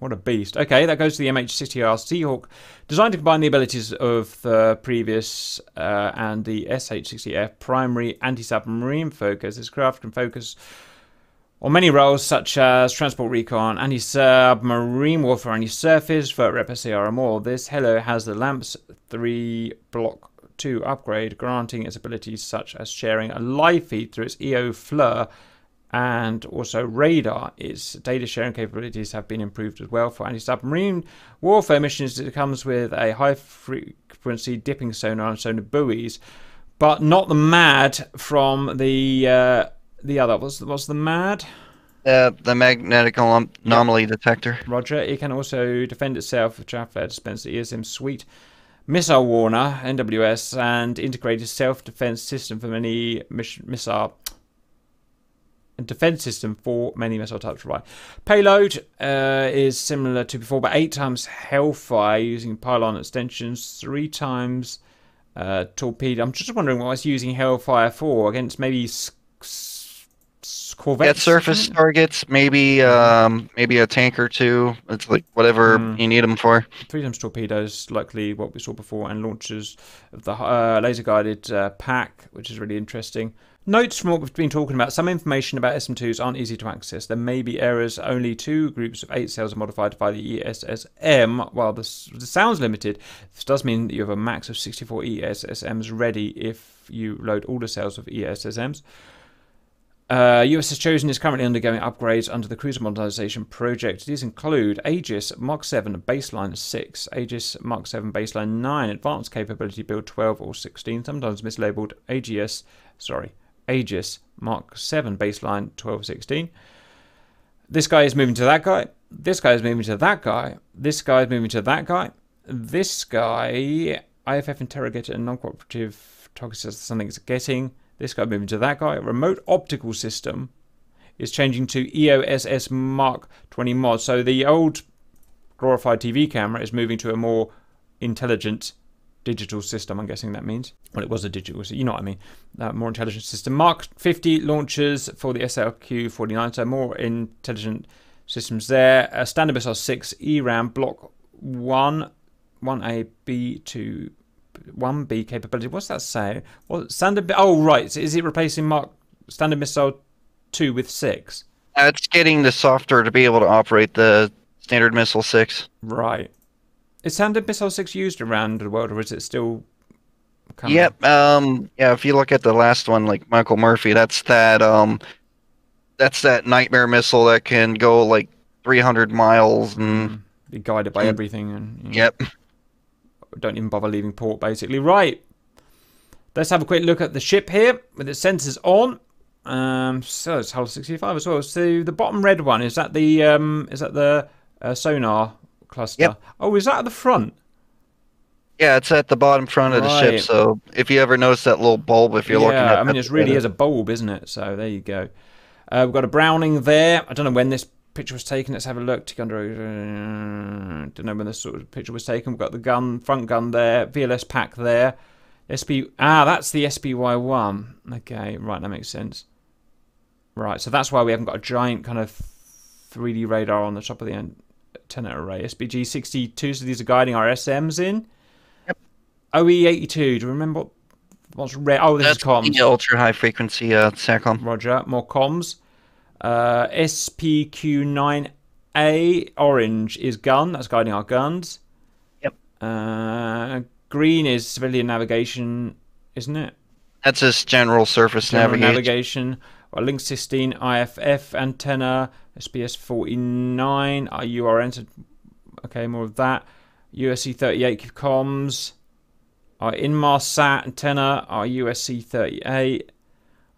What a beast. Okay, that goes to the MH-60R Seahawk, designed to combine the abilities of the previous uh, and the SH-60F primary anti-submarine focus. This craft can focus on many roles such as transport recon, anti-submarine warfare, anti-surface, vert rep, CR, and more. This Helo has the LAMPS 3 Block 2 upgrade, granting its abilities such as sharing a live feed through its EO FLIR and also radar. Its data sharing capabilities have been improved as well for anti-submarine warfare missions. It comes with a high-frequency dipping sonar and sonar buoys, but not the MAD from the uh, the other. What's what's the MAD? Uh, the magnetic anomaly yep. detector. Roger. It can also defend itself with Traffair dispense the ESM suite Missile Warner, NWS, and integrated self-defense system for many missile defense system for many missile types. Right, payload uh, is similar to before, but eight times Hellfire using pylon extensions, three times uh, torpedo. I'm just wondering what it's using Hellfire for against maybe Corvettes. Get surface targets, maybe um, maybe a tank or two. It's like whatever mm. you need them for. Three times torpedoes, likely what we saw before, and launchers of the uh, laser guided uh, pack, which is really interesting. Notes from what we've been talking about. Some information about SM2s aren't easy to access. There may be errors. Only two groups of eight cells are modified by the ESSM. While this, this sounds limited, this does mean that you have a max of 64 ESSMs ready if you load all the cells of ESSMs. Uh, USS Chosin is currently undergoing upgrades under the cruiser modernization project. These include Aegis Mark 7 baseline 6, Aegis Mark 7 baseline 9, advanced capability build 12 or 16, sometimes mislabeled AGS, sorry, Aegis Mark 7 baseline 1216. This guy is moving to that guy. This guy is moving to that guy. This guy is moving to that guy. This guy, IFF interrogator and non-cooperative target says something's getting. This guy moving to that guy. Remote optical system is changing to EOSS Mark 20 mod. So the old glorified TV camera is moving to a more intelligent digital system. I'm guessing that means. Well, it was a digital, you know what I mean. Uh, more intelligent system. Mark 50 launchers for the SLQ 49. So more intelligent systems there. Uh, standard missile 6 ERAM block 1 1A B2 one B capability. What's that say? Well, standard. Oh, right. So is it replacing Mark standard missile two with six? Uh, it's getting the software to be able to operate the standard missile six. Right. Is standard missile six used around the world, or is it still? Coming? Yep. Um. Yeah. If you look at the last one, like Michael Murphy, that's that. Um. That's that nightmare missile that can go like 300 miles and be guided by and, everything. And you know. yep don't even bother leaving port, basically. Right. Let's have a quick look at the ship here with its sensors on. Um, so it's hull 65 as well. So the bottom red one is that the um, is that the uh, sonar cluster? Yep. Oh, is that at the front? Yeah, it's at the bottom front of the ship. So if you ever notice that little bulb, if you're yeah, looking at, it. I mean, it really is a bulb, isn't it? So there you go. Uh, we've got a Browning there. I don't know when this picture was taken. Let's have a look. Uh, don't know when this sort of picture was taken. We've got the gun, front gun there, VLS pack there. SB. Ah, that's the SPY-1. Okay, right, that makes sense. Right, so that's why we haven't got a giant kind of 3D radar on the top of the antenna array. SPG-62. So these are guiding our SMs in. Yep. OE 82. Do you remember what What's red? Oh, this That's is comms. the ultra high frequency uh, SATCOM. Roger. More comms. Uh, SPQ9A orange is gun. That's guiding our guns. Yep. Uh, green is civilian navigation, isn't it? That's just general surface General navigation. navigation. Link 16 IFF antenna. SPS 49. Our URN. Okay, more of that. USC 38 comms. Our Inmarsat antenna. Our USC 38.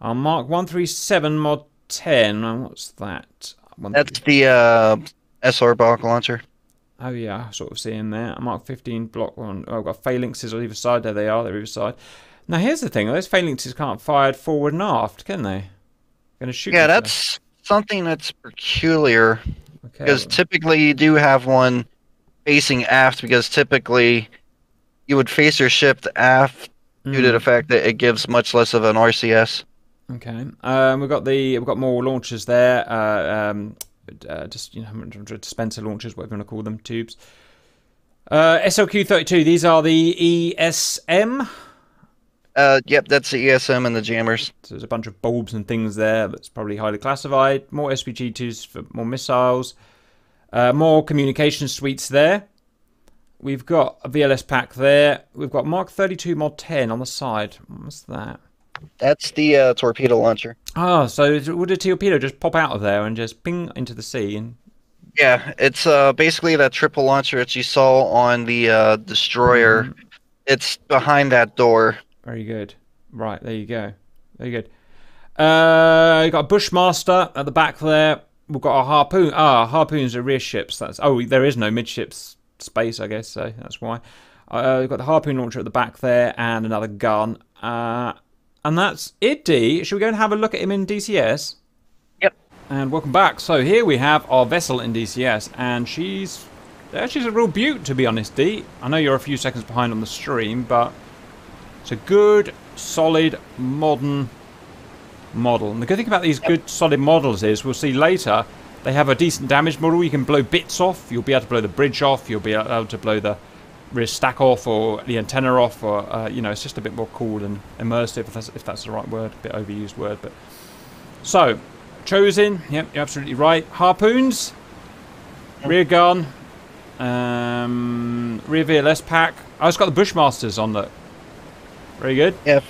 Our Mark 137 Mod 10. uh, What's that? That's the uh, SRBOC launcher. Oh yeah, sort of seeing there. Mark 15 block one. Oh, I've got phalanxes on either side. There they are. They're either side. Now here's the thing: those phalanxes can't fire forward and aft, can they? To shoot. Yeah, that's something that's peculiar okay. because typically you do have one facing aft because typically you would face your ship aft due to Mm, the fact that it gives much less of an RCS. Okay. Um, we've got the we've got more launchers there. Uh, um, uh, just you know, dispenser launchers, whatever you want to call them, tubes. Uh, SLQ32. These are the ESM. Uh, yep, that's the ESM and the jammers. So there's a bunch of bulbs and things there that's probably highly classified. More SPG2s for more missiles. Uh, more communication suites there. We've got a VLS pack there. We've got Mark 32 Mod 10 on the side. What's that? That's the uh, torpedo launcher. Oh, so would a torpedo just pop out of there and just ping into the sea? And Yeah, it's uh, basically that triple launcher that you saw on the uh, destroyer. Mm-hmm. It's behind that door. Very good. Right, there you go. Very good. Uh, you got a Bushmaster at the back there. We've got a harpoon. Ah, harpoons are rear ships. That's oh, there is no midships space, I guess. So that's why. Uh, we've got the harpoon launcher at the back there and another gun. Uh, and that's it. D. Should we go and have a look at him in DCS? Yep. And welcome back. So here we have our vessel in DCS, and she's she's a real beaut, to be honest. D. I know you're a few seconds behind on the stream, but it's a good, solid, modern model. And the good thing about these good, solid models is we'll see later they have a decent damage model. You can blow bits off. You'll be able to blow the bridge off. You'll be able to blow the rear stack off or the antenna off. Or uh, you know, it's just a bit more cool and immersive, if that's, if that's the right word. A bit overused word, but so chosen. Yep, you're absolutely right. Harpoons, rear gun, um, rear VLS pack. Oh, it's got the Bushmasters on that. Very good. Yeah, if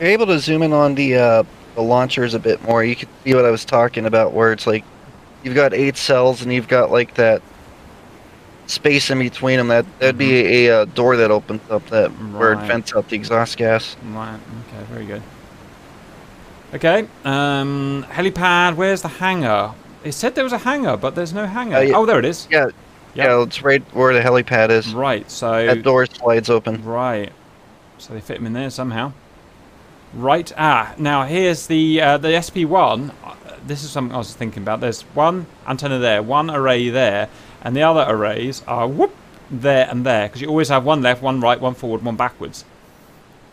you're able to zoom in on the uh, the launchers a bit more, you can see what I was talking about, where it's like you've got eight cells and you've got like that space in between them. That that'd be a, uh door that opens up that where it vents out the exhaust gas. Right. Okay. Very good. Okay. Um, helipad. Where's the hangar? It said there was a hangar, but there's no hangar. Uh, yeah. Oh, there it is. Yeah, yeah, it's right where the helipad is. Right. So. That door slides open. Right. So they fit him in there somehow. Right. Ah. Now here's the uh, the SPY-1. Uh, This is something I was thinking about. There's one antenna there, one array there, and the other arrays are whoop there and there because you always have one left, one right, one forward, one backwards.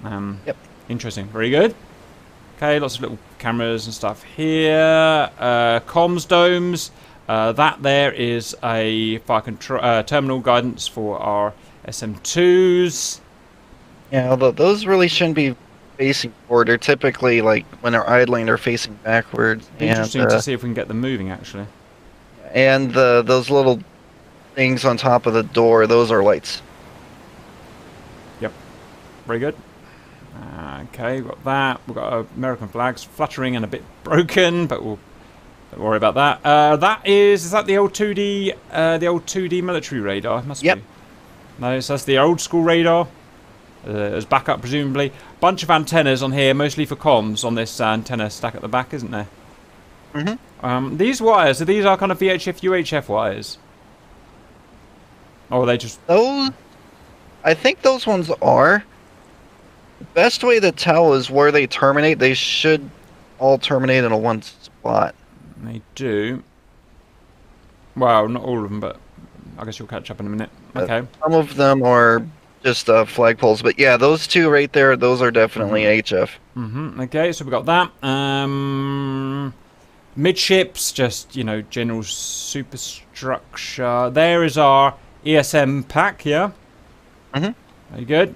Um, Yep. Interesting. Very good. Okay, lots of little cameras and stuff here. Uh, comms domes. Uh, that there is a fire control uh, terminal guidance for our SM2s. Yeah, although those really shouldn't be facing forward. They're typically like when they're idling, they're facing backwards. Interesting and, uh, to see if we can get them moving, actually. and the those little things on top of the door, those are lights. Yep. Very good. Okay, we've got that. We've got American flags fluttering and a bit broken, but we'll don't worry about that. Uh, that is is that the old 2D uh, the old 2D military radar? Must Yep. be. No, so that's the old school radar. Uh, as backup, presumably. Bunch of antennas on here, mostly for comms, on this antenna stack at the back, isn't there? Mhm. Um, these wires, are these are kind of VHF UHF wires? Or are they just Those, I think those ones are. The best way to tell is where they terminate. They should all terminate in a one spot. They do. Well, not all of them, but I guess you'll catch up in a minute. Okay. Some of them are just uh, flagpoles, but yeah, those two right there, those are definitely HF. hmm Okay, so we got that. Um, midships, just you know, general superstructure. There is our ESM pack. Yeah. Mhm. Very good.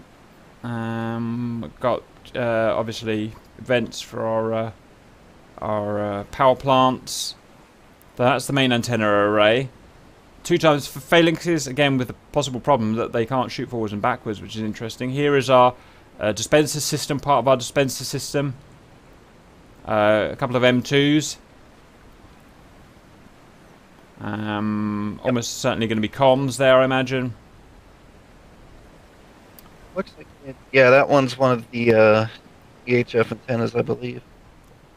Um, we've got uh, obviously vents for our uh, our uh, power plants. That's the main antenna array. Two times for phalanxes, again with the possible problem that they can't shoot forwards and backwards, which is interesting. Here is our uh, dispenser system, part of our dispenser system. Uh, a couple of M2s. Um, almost certainly going to be comms there, I imagine. Looks like it. Yeah, that one's one of the uh, EHF antennas, I believe.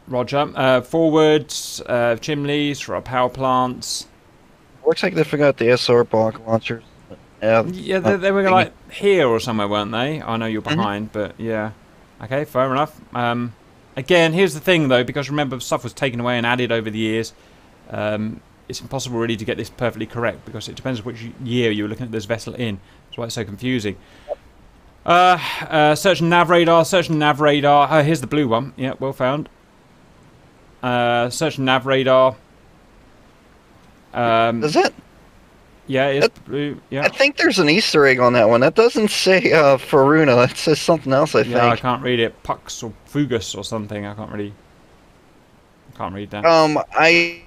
Roger. Uh, forwards, uh, chimneys for our power plants. Looks like they forgot the SRBOC launchers. Yeah, Yeah, they, they were like here or somewhere, weren't they? I know you're Mhm. behind, but yeah. Okay, fair enough. Um, again, here's the thing though, because remember stuff was taken away and added over the years. Um, it's impossible really to get this perfectly correct because it depends which year you were looking at this vessel in. That's why it's so confusing. Uh, uh, search nav radar. Search nav radar. Oh, here's the blue one. Yeah, well found. Uh, search nav radar. Um, Is it? yeah, it's That- blue. Yeah. I think there's an Easter egg on that one. That doesn't say uh, Furuno. It says something else. I think. Yeah, I can't read it. Pux or Fugus or something. I can't really. I can't read that. um, I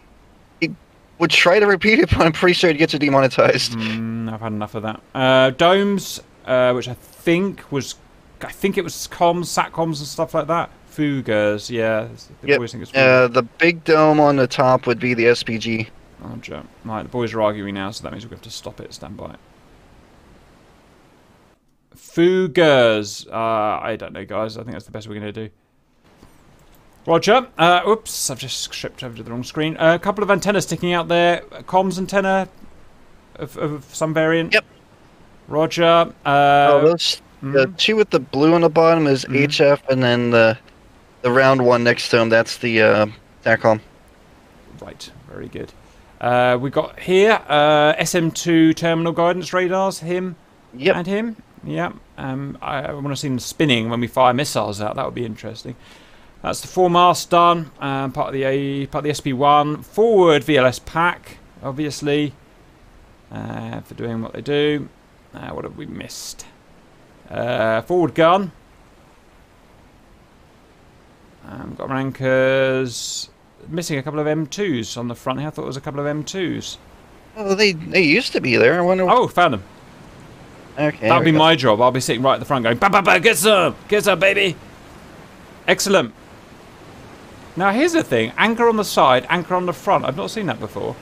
would try to repeat it, but I'm pretty sure it gets you demonetized. Mm, I've had enough of that. Uh, domes, uh, which I think was, I think it was comms, satcoms and stuff like that. Fugas, yeah. Yep, boys think it's Uh, the big dome on the top would be the SPG. Roger. Right, the boys are arguing now, so that means we have to stop it. Stand by. Fugas. Uh, I don't know, guys. I think that's the best we're going to do. Roger. Uh, oops, I've just stripped over to the wrong screen. a couple of antennas sticking out there. A comms antenna of, of some variant. Yep. Roger. Uh, oh, those the mhm. two with the blue on the bottom is Mhm. HF, and then the the round one next to them that's the uh, TACOM. Right, very good. Uh, we got here uh, SM2 terminal guidance radars. Him. Yep. And him. Yeah. Um, I, I want to see them spinning when we fire missiles out. That would be interesting. That's the four foremast done. Um, part of the A, part of the SPY-1. Forward VLS pack, obviously, uh, for doing what they do. Uh, what have we missed? Uh, forward gun. Um, got anchors. Missing a couple of M2s on the front here. I thought there was a couple of M2s. Oh, they they used to be there. I wonder. Oh, found them. okay. That'll be go. my job. I'll be sitting right at the front going, ba ba ba, get some, get some, baby. Excellent. Now here's the thing: anchor on the side, anchor on the front. I've not seen that before,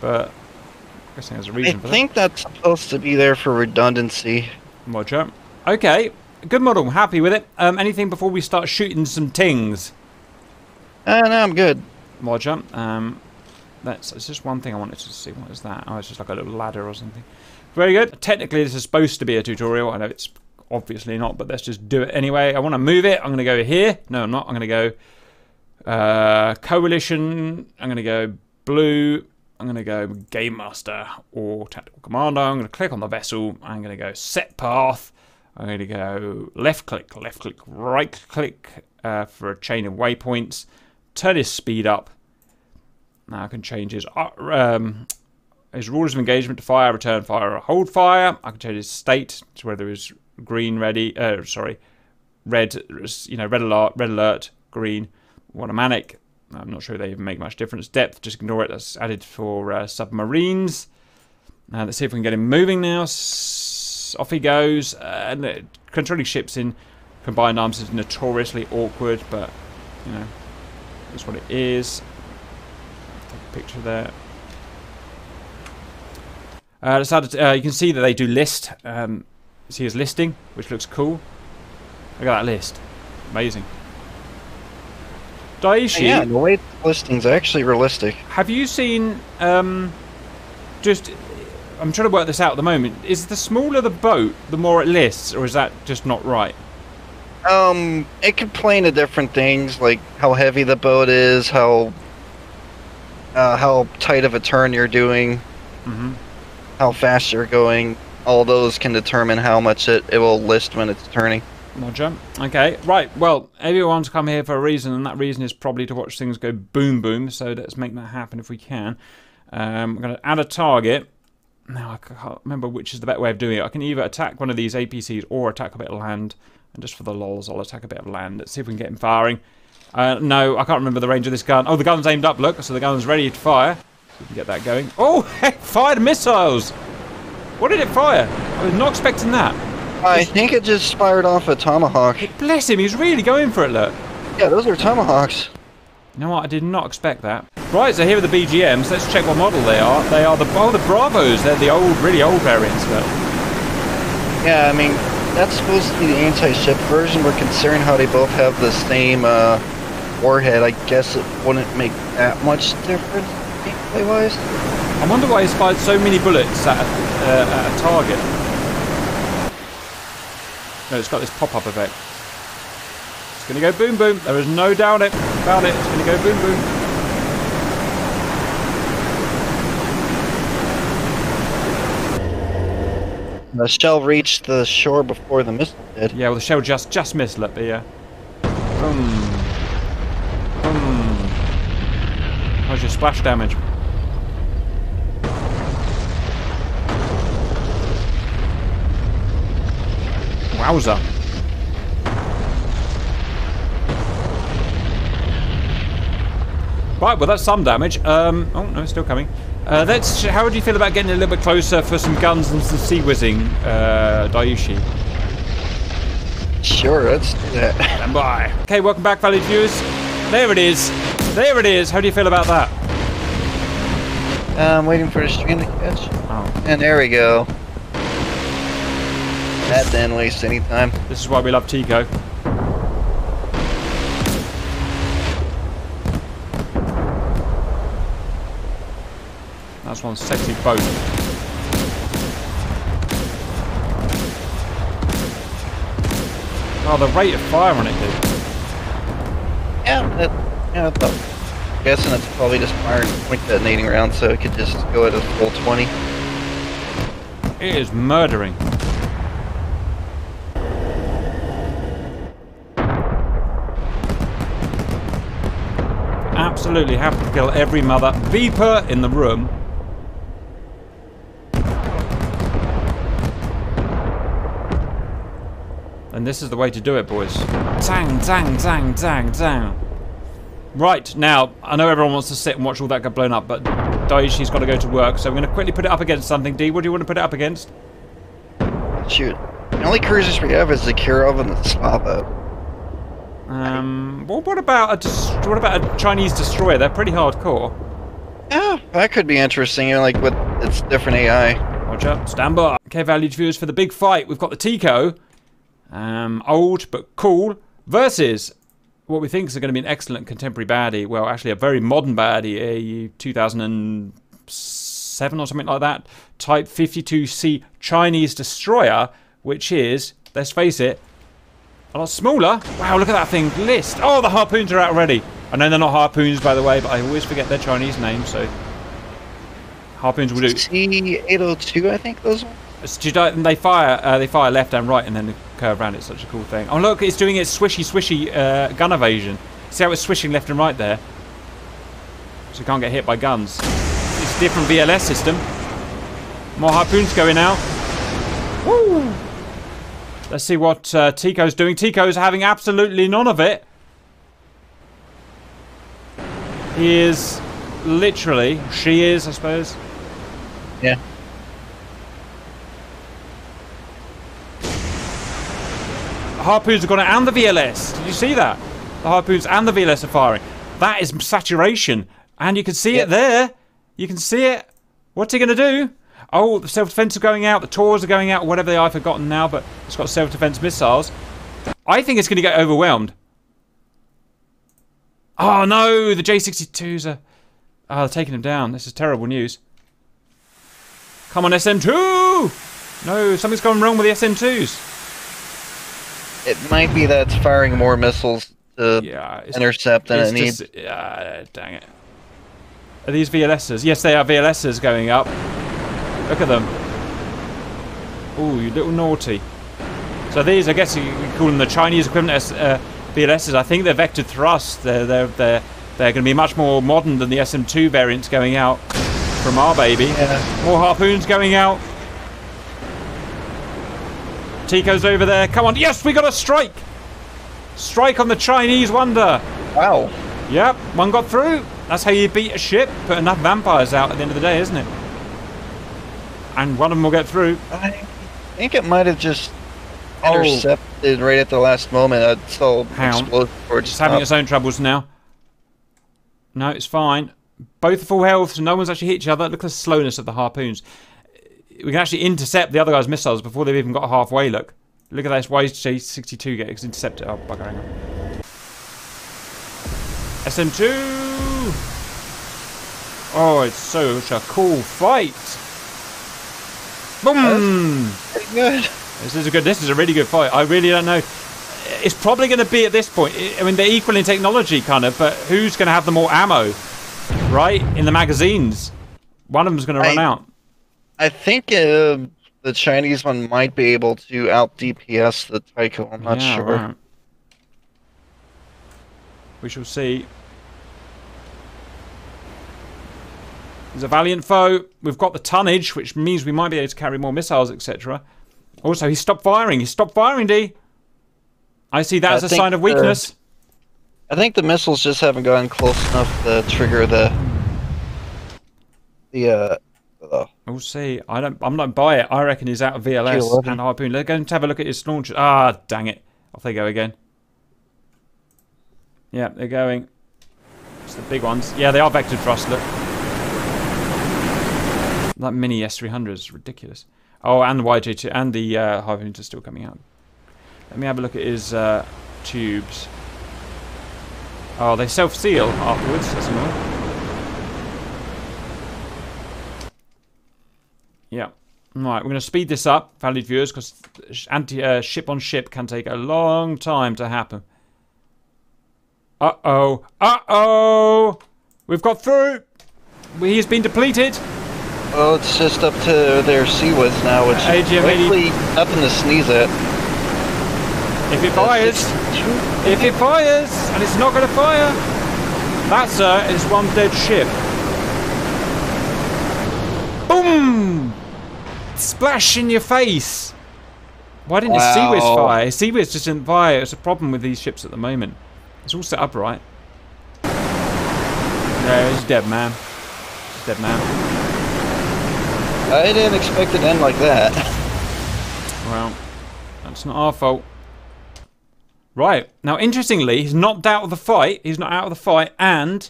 but I guess there's a I reason for think that's supposed to be there for redundancy. that. Roger. Okay, good model. Happy with it. Um, anything before we start shooting some tings? Ah, no, I'm good. Roger. Um, that's it's just one thing I wanted to see. What is that? Oh, it's just like a little ladder or something. Very good. Technically, this is supposed to be a tutorial. I know it's obviously not, but let's just do it anyway. I want to move it. I'm going to go here. No, I'm not. I'm going to go uh, coalition. I'm going to go blue. I'm going to go game master or tactical commander. I'm going to click on the vessel. I'm going to go set path. I'm going to go left click, left click, right click uh, for a chain of waypoints. Turn his speed up. Now I can change his uh, um, his rules of engagement to fire, return fire, or hold fire. I can change his state to whether it's green ready. Uh, sorry, red. You know, red alert, red alert, green, automatic. I'm not sure they even make much difference. Depth, just ignore it. That's added for uh, submarines. Uh, let's see if we can get him moving now. S- off he goes. And uh, controlling ships in combined arms is notoriously awkward, but you know, that's what it is. Take a picture there. Uh, decided uh, you can see that they do list. Um, see his listing, which looks cool. Look at that list. Amazing. Daishi, Yeah, the way the listing's are actually realistic. have you seen um, just I'm trying to work this out at the moment. Is the smaller the boat, the more it lists, or is that just not right? Um, it could play into different things, like how heavy the boat is, how uh, how tight of a turn you're doing, Mm-hmm. how fast you're going. All those can determine how much it, it will list when it's turning. Roger. Okay, right. Well, everyone's come here for a reason, and that reason is probably to watch things go boom boom. So let's make that happen if we can. Um, I'm going to add a target. Now I can't remember which is the better way of doing it. I can either attack one of these APCs or attack a bit of land. And just for the lols, I'll attack a bit of land. Let's see if we can get him firing. Uh, no, I can't remember the range of this gun. Oh, the gun's aimed up, look. So the gun's ready to fire. So we can get that going. Oh, it fired missiles! What did it fire? I was not expecting that. I think it just fired off a tomahawk. Bless him, he's really going for it, look. Yeah, those are tomahawks. You know what? I did not expect that. Right, so here are the BGMs. Let's check what model they are. They are the oh the Bravos. They're the old, really old variants. But Yeah, I mean, that's supposed to be the anti-ship version. We're concerned how they both have the same uh, warhead. I guess it wouldn't make that much difference gameplay-wise. I wonder why he's fired so many bullets at a, uh, at a target. No, it's got this pop-up effect. It's gonna go boom boom. There is no doubt it about it. It's gonna go boom boom. The shell reached the shore before the missile did. Yeah, well the shell just just missed it, but yeah. Boom. Boom. How's your splash damage? Wowza. Right, well that's some damage. Um, oh no, it's still coming. Uh, that's. How would you feel about getting a little bit closer for some guns and some sea whizzing, uh, Daishi? Sure, let's do that. Stand by. Okay, welcome back, valued viewers. There it is. There it is. How do you feel about that? I'm Um, waiting for the stream to catch. Oh, And there we go. That didn't waste any time. this is why we love Tico. That's one sexy boat. Oh, the rate of fire on it, dude. Yeah, that, yeah, I thought, guessing it's probably just firing point detonating round, so it could just go at a full 20. It is murdering. Absolutely have to kill every mother beeper in the room. And this is the way to do it, boys. Zang, zang, zang, zang, zang. Right, now, I know everyone wants to sit and watch all that get blown up, but Daishi's got to go to work, so I'm going to quickly put it up against something. D, what do you want to put it up against? Shoot. The only cruisers we have is the Kirov and the Slava. Um, well, what about a what about a Chinese destroyer? They're pretty hardcore. Yeah, that could be interesting, you know, like with its different AI. Roger, stand by. Okay, valued viewers, for the big fight, we've got the Tico, um, old but cool, versus what we think is going to be an excellent contemporary baddie. Well, actually, a very modern baddie, a 2007 or something like that, Type 52C Chinese destroyer, which is, let's face it, a lot smaller. Wow, look at that thing list. Oh, the harpoons are out already. I know they're not harpoons, by the way, but I always forget their Chinese names, so harpoons will do. C802, I think those? Uh, They fire, uh, they fire left and right, and then curve around. It's such a cool thing. Oh look, it's doing its swishy, swishy uh, gun evasion. See how it's swishing left and right there? So you can't get hit by guns. It's a different VLS system. More harpoons going out. Woo! Let's see what uh, Tico's doing. Tico's having absolutely none of it. He is literally, she is, I suppose. Yeah. Harpoons have gone out and the VLS. Did you see that? The harpoons and the VLS are firing. That is saturation. And you can see Yep. it there. You can see it. What's he going to do? Oh, the self-defense are going out. The Taurs are going out. Whatever they are, I've forgotten now. But it's got self-defense missiles. I think it's going to get overwhelmed. Oh, no. The J-62s are... Oh, they're taking him down. This is terrible news. Come on, SM2! No, something's gone wrong with the SM2s. It might be that it's firing more missiles to Yeah, intercept than it needs. just- ah, dang it. Are these VLSs? Yes, they are VLSs going up. Look at them. Ooh, you little naughty. So these, I guess you call them the Chinese equivalent uh, VLSs. I think they're vectored thrust. They're they're they're they're going to be much more modern than the SM2 variants going out from our baby. Yeah. More harpoons going out. Tico's over there. Come on. Yes, we got a strike. Strike on the Chinese wonder. Wow. Yep, one got through. That's how you beat a ship. Put enough vampires out at the end of the day, isn't it? And one of them will get through. I think it might have just Oh. intercepted right at the last moment. I saw How? explode before it It's just having its own troubles now. No, it's fine. Both are full health, so no one's actually hit each other. Look at the slowness of the harpoons. We can actually intercept the other guy's missiles before they've even got halfway. Look. Look at this. Why is J62 get intercepted? Oh, bugger, hang on. SM2! Oh, it's such a cool fight! Boom! Pretty good. This is a good. This is a really good fight. I really don't know. It's probably going to be at this point. I mean, they're equal in technology, kind of, but who's going to have the more ammo, right? In the magazines, one of them's going to run out. I think uh, the Chinese one might be able to out DPS the Tico. I'm not Yeah, sure. right. We shall see. He's a valiant foe. We've got the tonnage, which means we might be able to carry more missiles, etc. Also, he stopped firing. He stopped firing, D. I see that I as a sign of uh, weakness. I think the missiles just haven't gotten close enough to trigger the the uh. Uh We'll see. I don't. I'm not buy it. I reckon he's out of VLS Q11. and harpoon. Let's go and have a look at his launch. Ah, dang it! Off they go again. Yeah, they're going. It's the big ones. Yeah, they are vector thrust. Look, that mini S300 is ridiculous. Oh, and the YJ2 and the uh, harpoons are still coming out. Let me have a look at his uh, tubes. Oh, they self-seal afterwards. That's annoying. Yeah. Right, we're going to speed this up, valued viewers, because anti uh, ship on ship can take a long time to happen. Uh oh. Uh oh. We've got through. He's been depleted. oh, it's just up to their CIWS now, which is AGM likely nothing to sneeze at. If it fires, if it fires, and it's not going to fire, that, sir, is one dead ship. Boom! Splash in your face. Why didn't Wow. CIWS fire? CIWS just didn't fire. It's a problem with these ships at the moment. It's all set up right. Yeah, he's dead, man. He's dead, man. I didn't expect it to end like that. Well, that's not our fault. Right. Now, interestingly, he's not out of the fight. He's not out of the fight. And,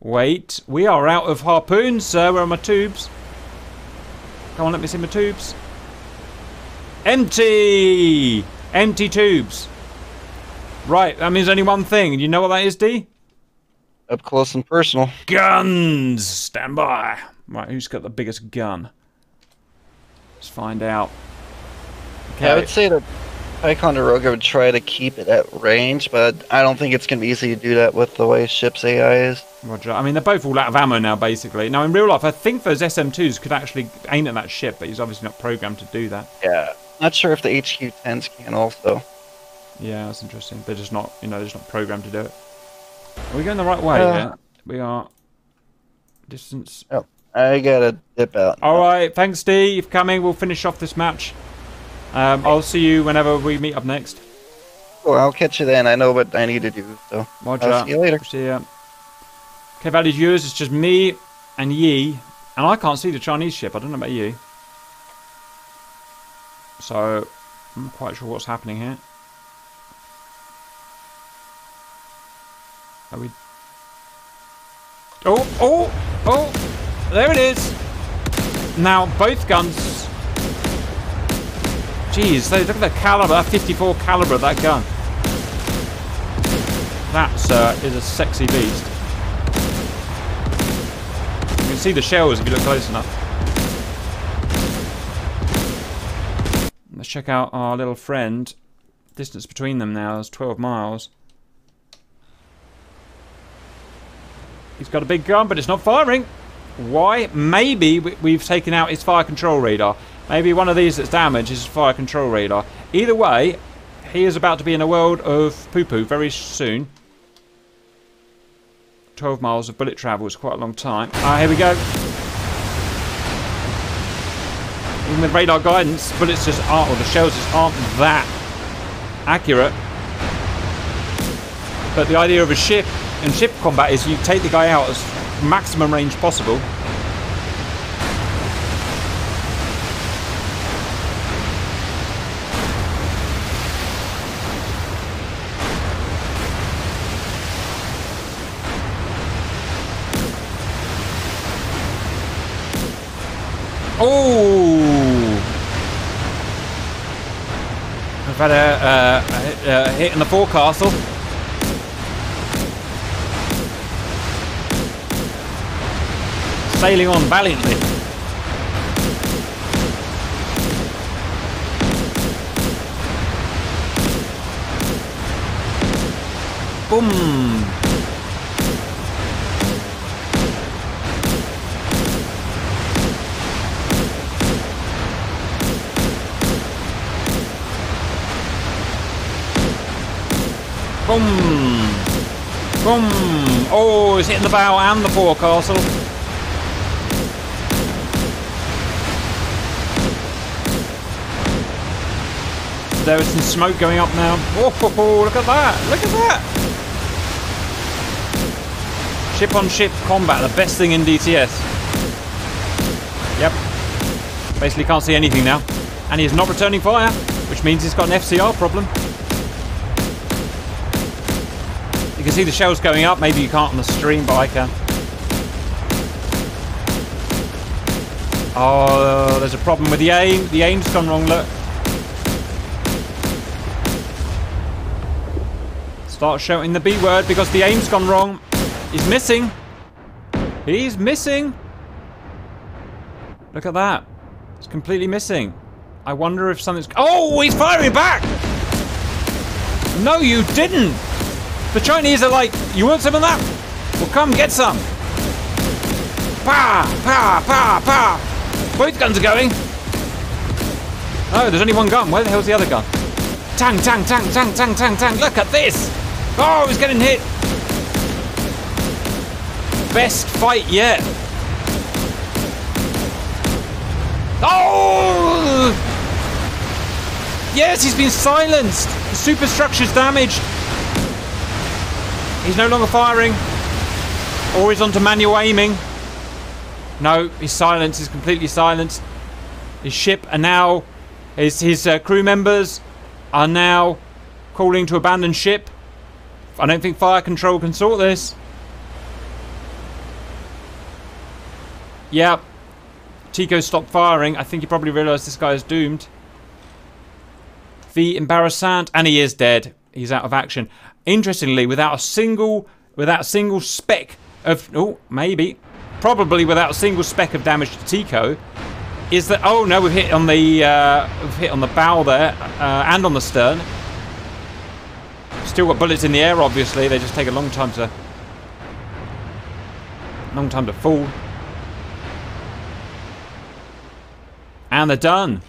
wait, we are out of harpoons, sir. Where are my tubes? Come on, let me see my tubes. Empty! Empty tubes. Right, that means only one thing. You know what that is, D? Up close and personal. Guns! Stand by. Right, who's got the biggest gun? Let's find out. Okay. Yeah, I would say that Ticonderoga would try to keep it at range, but I don't think it's going to be easy to do that with the way ship's AI is. Roger. I mean, they're both all out of ammo now, basically. Now, in real life, I think those SM2s could actually aim at that ship, but he's obviously not programmed to do that. Yeah. Not sure if the HQ-10s can also. Yeah, that's interesting. They're just not, you know, they're just not programmed to do it. Are we going the right way? Uh, yeah. We are. Distance. Oh, I gotta dip out. All right. Thanks, Steve. Coming. We'll finish off this match. Um, I'll see you whenever we meet up next. Well, I'll catch you then. I know what I need to do, so Roger. I'll see you later. See ya. Okay, valued viewers, it's just me and Yi, and I can't see the Chinese ship. I don't know about you. So, I'm not quite sure what's happening here. Are we? Oh, oh, oh! There it is. Now both guns. Jeez, look at the caliber, 54 caliber of that gun. That, sir, is a sexy beast. You can see the shells if you look close enough. Let's check out our little friend. Distance between them now is 12 miles. He's got a big gun, but it's not firing. Why? Maybe we've taken out his fire control radar. Maybe one of these that's damaged is his fire control radar. Either way, he is about to be in a world of poo-poo very soon. 12 miles of bullet travel is quite a long time. Ah, here we go. Even with radar guidance, bullets just aren't, or the shells just aren't that accurate. But the idea of a ship and ship combat is you take the guy out as maximum range possible. Oh! I've had a, a, a hit in the forecastle. Sailing on valiantly. Boom! Boom! Boom! Oh, he's hitting the bow and the forecastle. There is some smoke going up now. Oh, look at that! Look at that! Ship on ship combat, the best thing in DCS. Yep. Basically can't see anything now. And he is not returning fire, which means he's got an FCR problem. You can see the shells going up. Maybe you can't on the stream, but I can. Oh, there's a problem with the aim. The aim's gone wrong, look. Start shouting the B word because the aim's gone wrong. He's missing. He's missing. Look at that. It's completely missing. I wonder if something's... Oh, he's firing back! No, you didn't! The Chinese are like, you want some of that? Well, come get some. Pa, pa, pa, pa. Both guns are going. Oh, there's only one gun. Where the hell's the other gun? Tang, tang, tang, tang, tang, tang, tang. Look at this. Oh, he's getting hit. Best fight yet. Oh! Yes, he's been silenced. The superstructure's damaged. He's no longer firing. Or he's onto manual aiming. No, his silence is completely silenced. His ship are now, his, his uh, crew members are now calling to abandon ship. I don't think fire control can sort this. Yeah. Tico stopped firing. I think he probably realised this guy is doomed. The embarrassant, and he is dead. He's out of action. Interestingly, without a single, without a single speck of, oh, maybe, probably without a single speck of damage to Tico, is that, oh no, we've hit on the, uh, we've hit on the bow there, uh, and on the stern. Still got bullets in the air, obviously. They just take a long time to, long time to fall. And they're done.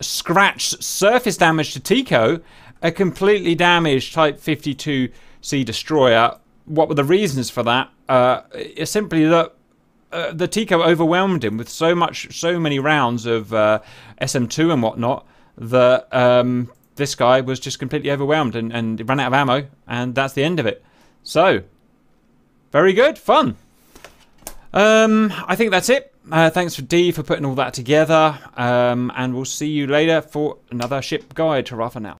Scratch surface damage to Tico, a completely damaged Type 52C destroyer. What were the reasons for that? Uh, it's simply that uh, the Tico overwhelmed him with so much, so many rounds of uh, SM2 and whatnot that um, this guy was just completely overwhelmed and, and ran out of ammo, and that's the end of it. So, very good, fun. Um, I think that's it. Uh, thanks for D for putting all that together, um, and we'll see you later for another ship guide. Hurrah for now.